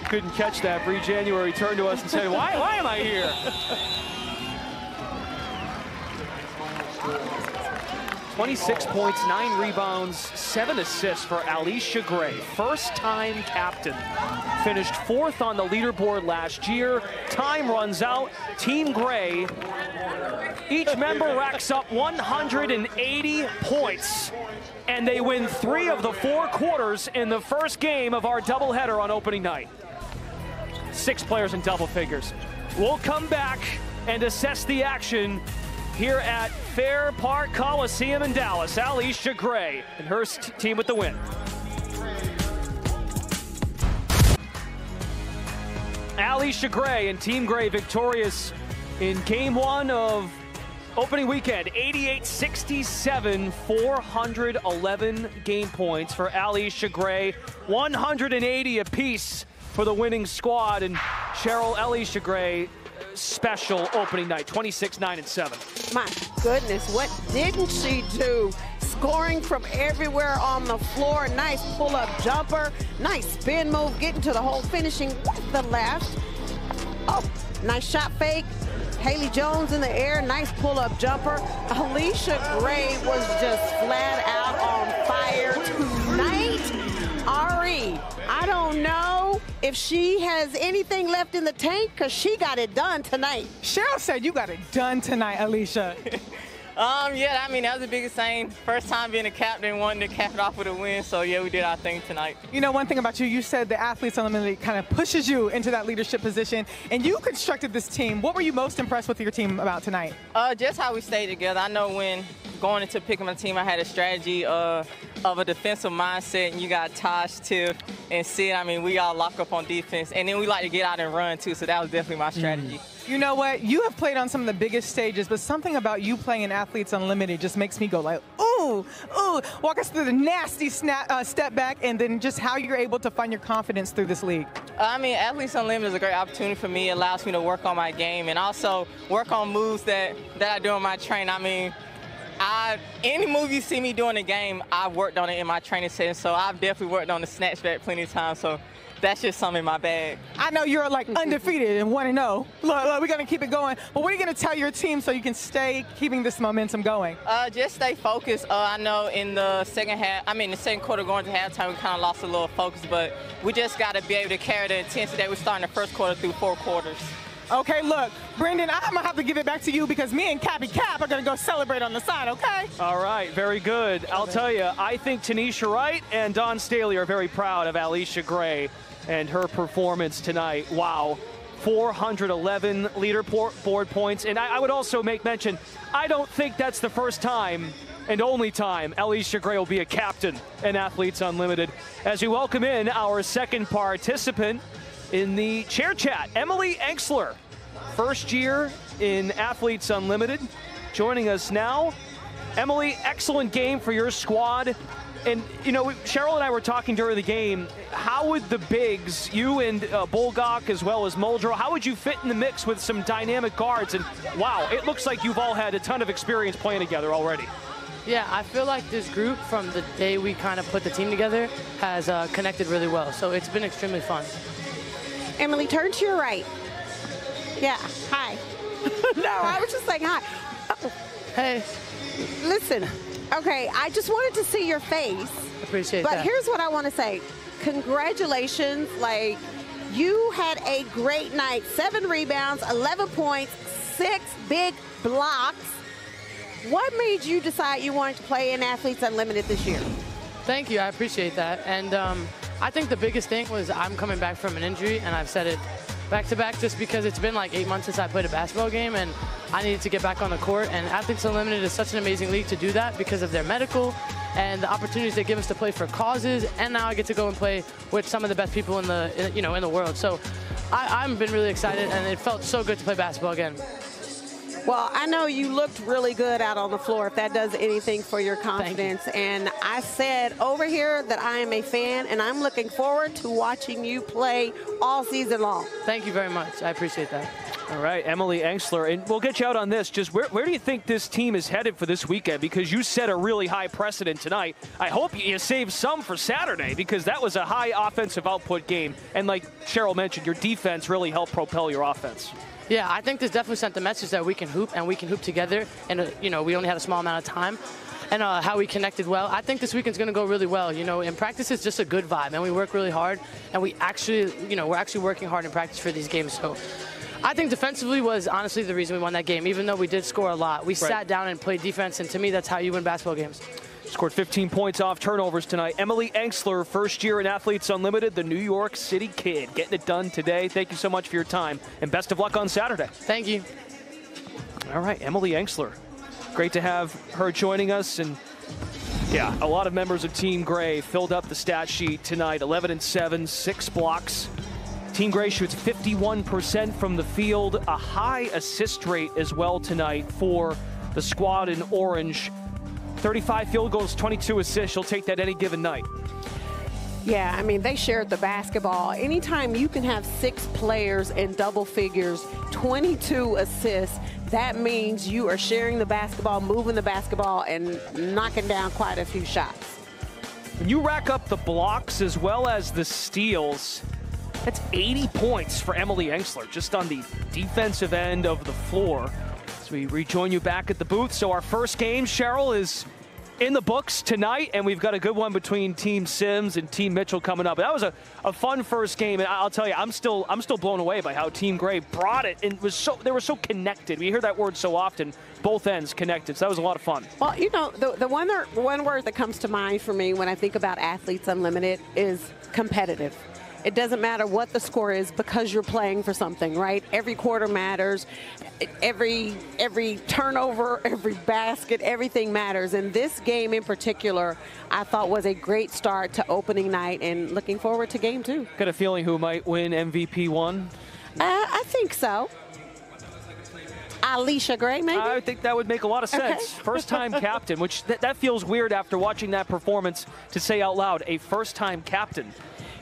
[SPEAKER 1] Couldn't catch that. Bree January turned to us and said, why, why am I here? 26 points, nine rebounds, seven assists for Allisha Gray. First time captain. Finished fourth on the leaderboard last year. Time runs out. Team Gray, each member racks up 180 points. And they win three of the four quarters in the first game of our doubleheader on opening night. Six players in double figures. We'll come back and assess the action here at Fair Park Coliseum in Dallas. Allisha Gray and her team with the win. Allisha Gray and Team Gray victorious in game one of opening weekend. 88-67, 411 game points for Allisha Gray. 180 apiece for the winning squad. And Cheryl Allisha Gray special opening night, 26, 9, and 7.
[SPEAKER 2] My goodness, what didn't she do? Scoring from everywhere on the floor. Nice pull-up jumper. Nice spin move, getting to the hole, finishing with the left. Oh, nice shot fake. Haley Jones in the air, nice pull-up jumper. Allisha Gray was just flat out on fire. Ari, I don't know if she has anything left in the tank because she got it done tonight.
[SPEAKER 8] Cheryl said you got it done tonight, Allisha.
[SPEAKER 9] Um, yeah, I mean, that was the biggest thing. First time being a captain, wanting to cap it off with a win. So, yeah, we did our thing tonight.
[SPEAKER 8] You know, one thing about you, you said the Athletes Unlimited kind of pushes you into that leadership position, and you constructed this team. What were you most impressed with your team about tonight?
[SPEAKER 9] Uh, just how we stayed together. I know when going into picking my team, I had a strategy uh, of a defensive mindset, and you got Tosh, Tiff, and Sid. I mean, we all lock up on defense, and then we like to get out and run, too, so that was definitely my strategy. Mm.
[SPEAKER 8] You know what? You have played on some of the biggest stages, but something about you playing in Athletes Unlimited just makes me go like, ooh, ooh. Walk us through the nasty snap, uh, step back and then just how you're able to find your confidence through this league.
[SPEAKER 9] I mean, Athletes Unlimited is a great opportunity for me. It allows me to work on my game and also work on moves that, that I do in my training. I mean, I, any move you see me doing in the game, I've worked on it in my training session, so I've definitely worked on the snatch back plenty of times. So that's just something in my bag.
[SPEAKER 8] I know you're like undefeated and 1 0. Look, look, we're going to keep it going. But what are you going to tell your team so you can stay keeping this momentum going?
[SPEAKER 9] Uh, just stay focused. Uh, I know in the second half, I mean, the second quarter going to halftime, we kind of lost a little focus, but we just got to be able to carry the intensity that we started in the first quarter through four quarters.
[SPEAKER 8] Okay, look, Brendan, I'm gonna have to give it back to you because me and Cappy Cap are gonna go celebrate on the side, okay?
[SPEAKER 1] All right, very good. I'll tell you, I think Tanisha Wright and Dawn Staley are very proud of Allisha Gray and her performance tonight. Wow. 411 leaderboard points. And I, I, would also make mention, I don't think that's the first time and only time Allisha Gray will be a captain in Athletes Unlimited. As we welcome in our second participant in the chair chat, Emily Engstler, first year in Athletes Unlimited, joining us now. Emily, excellent game for your squad. And, you know, Cheryl and I were talking during the game. How would the bigs, you and uh, Bulgak as well as Muldrow, how would you fit in the mix with some dynamic guards? And, wow, it looks like you've all had a ton of experience playing together already.
[SPEAKER 10] Yeah, I feel like this group, from the day we kind of put the team together, has uh, connected really well. So it's been extremely fun.
[SPEAKER 2] Emily, turn to your right. Yeah, hi. no, I was just like, hi.
[SPEAKER 10] Oh. Hey.
[SPEAKER 2] Listen, Okay, I just wanted to see your face.
[SPEAKER 10] Appreciate
[SPEAKER 2] but
[SPEAKER 10] that.
[SPEAKER 2] But here's what I want to say. Congratulations. Like, you had a great night. Seven rebounds, 11 points, six big blocks. What made you decide you wanted to play in Athletes Unlimited this year?
[SPEAKER 10] Thank you. I appreciate that. And um, I think the biggest thing was I'm coming back from an injury, and I've said it back to back just because it's been like eight months since I played a basketball game and I needed to get back on the court. And Athletes Unlimited is such an amazing league to do that because of their medical and the opportunities they give us to play for causes. And now I get to go and play with some of the best people in the you know in the world. So I, I've been really excited and it felt so good to play basketball again.
[SPEAKER 2] Well, I know you looked really good out on the floor, if that does anything for your confidence.
[SPEAKER 10] You.
[SPEAKER 2] And I said over here that I am a fan, and I'm looking forward to watching you play all season long.
[SPEAKER 10] Thank you very much. I appreciate that.
[SPEAKER 1] All right, Emily Engstler, and we'll get you out on this. Just where, where do you think this team is headed for this weekend? Because you set a really high precedent tonight. I hope you save some for Saturday because that was a high offensive output game. And like Cheryl mentioned, your defense really helped propel your offense.
[SPEAKER 10] Yeah, I think this definitely sent the message that we can hoop and we can hoop together. And, uh, you know, we only had a small amount of time. And uh, how we connected well. I think this weekend's going to go really well. You know, in practice, it's just a good vibe, and we work really hard. And we actually, you know, we're actually working hard in practice for these games. So I think defensively was honestly the reason we won that game, even though we did score a lot. We right. sat down and played defense, and to me, that's how you win basketball games.
[SPEAKER 1] Scored 15 points off turnovers tonight. Emily Engstler, first year in Athletes Unlimited, the New York City kid, getting it done today. Thank you so much for your time, and best of luck on Saturday.
[SPEAKER 10] Thank you.
[SPEAKER 1] All right, Emily Engstler. Great to have her joining us, and yeah, a lot of members of Team Gray filled up the stat sheet tonight. 11 and 7, six blocks. Team Gray shoots 51% from the field, a high assist rate as well tonight for the squad in orange. 35 field goals, 22 assists. She'll take that any given night.
[SPEAKER 2] Yeah, I mean, they shared the basketball. Anytime you can have six players in double figures, 22 assists, that means you are sharing the basketball, moving the basketball, and knocking down quite a few shots.
[SPEAKER 1] When you rack up the blocks as well as the steals, That's 80 points for Emily Engstler just on the defensive end of the floor. As we rejoin you back at the booth. So our first game, Cheryl, is in the books tonight, and we've got a good one between Team Sims and Team Mitchell coming up. That was a, a fun first game, and I'll tell you, I'm still I'm still blown away by how Team Gray brought it and was so they were so connected. We hear that word so often, both ends connected. So that was a lot of fun.
[SPEAKER 2] Well, you know, the, the one, one word that comes to mind for me when I think about Athletes Unlimited is competitive. It doesn't matter what the score is because you're playing for something, right? Every quarter matters. Every every turnover, every basket, everything matters. And this game in particular, I thought was a great start to opening night and looking forward to game two.
[SPEAKER 1] Got a feeling who might win MVP one?
[SPEAKER 2] Uh, I think so. Allisha Gray, maybe?
[SPEAKER 1] I think that would make a lot of sense. Okay. First time captain, which th that feels weird after watching that performance to say out loud, a first time captain.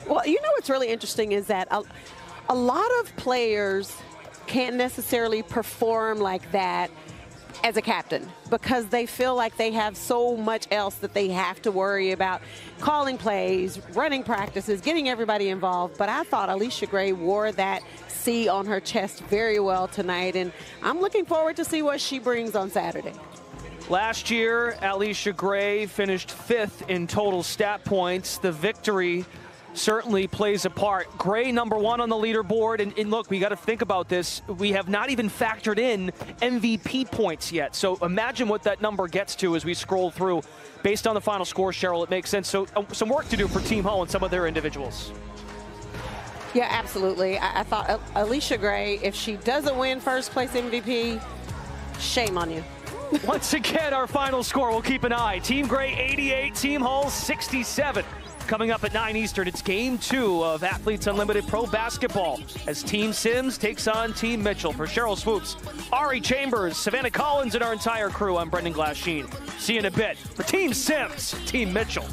[SPEAKER 2] Well, you know what's really interesting is that a, a lot of players can't necessarily perform like that as a captain because they feel like they have so much else that they have to worry about calling plays, running practices, getting everybody involved. But I thought Allisha Gray wore that C on her chest very well tonight, and I'm looking forward to see what she brings on Saturday.
[SPEAKER 1] Last year, Allisha Gray finished fifth in total stat points. The victory certainly plays a part. Gray, number one on the leaderboard. And, and look, we got to think about this. We have not even factored in MVP points yet. So imagine what that number gets to as we scroll through. Based on the final score, Cheryl, it makes sense. So uh, some work to do for Team Hull and some of their individuals.
[SPEAKER 2] Yeah, absolutely. I, I thought uh, Allisha Gray, if she doesn't win first place MVP, shame on you.
[SPEAKER 1] Once again, our final score, we'll keep an eye. Team Gray 88, Team Hull 67. Coming up at 9 Eastern, it's game two of Athletes Unlimited Pro Basketball as Team Sims takes on Team Mitchell. For Cheryl Swoopes, Ari Chambers, Savannah Collins, and our entire crew, I'm Brendan Glasheen. See you in a bit. For Team Sims, Team Mitchell.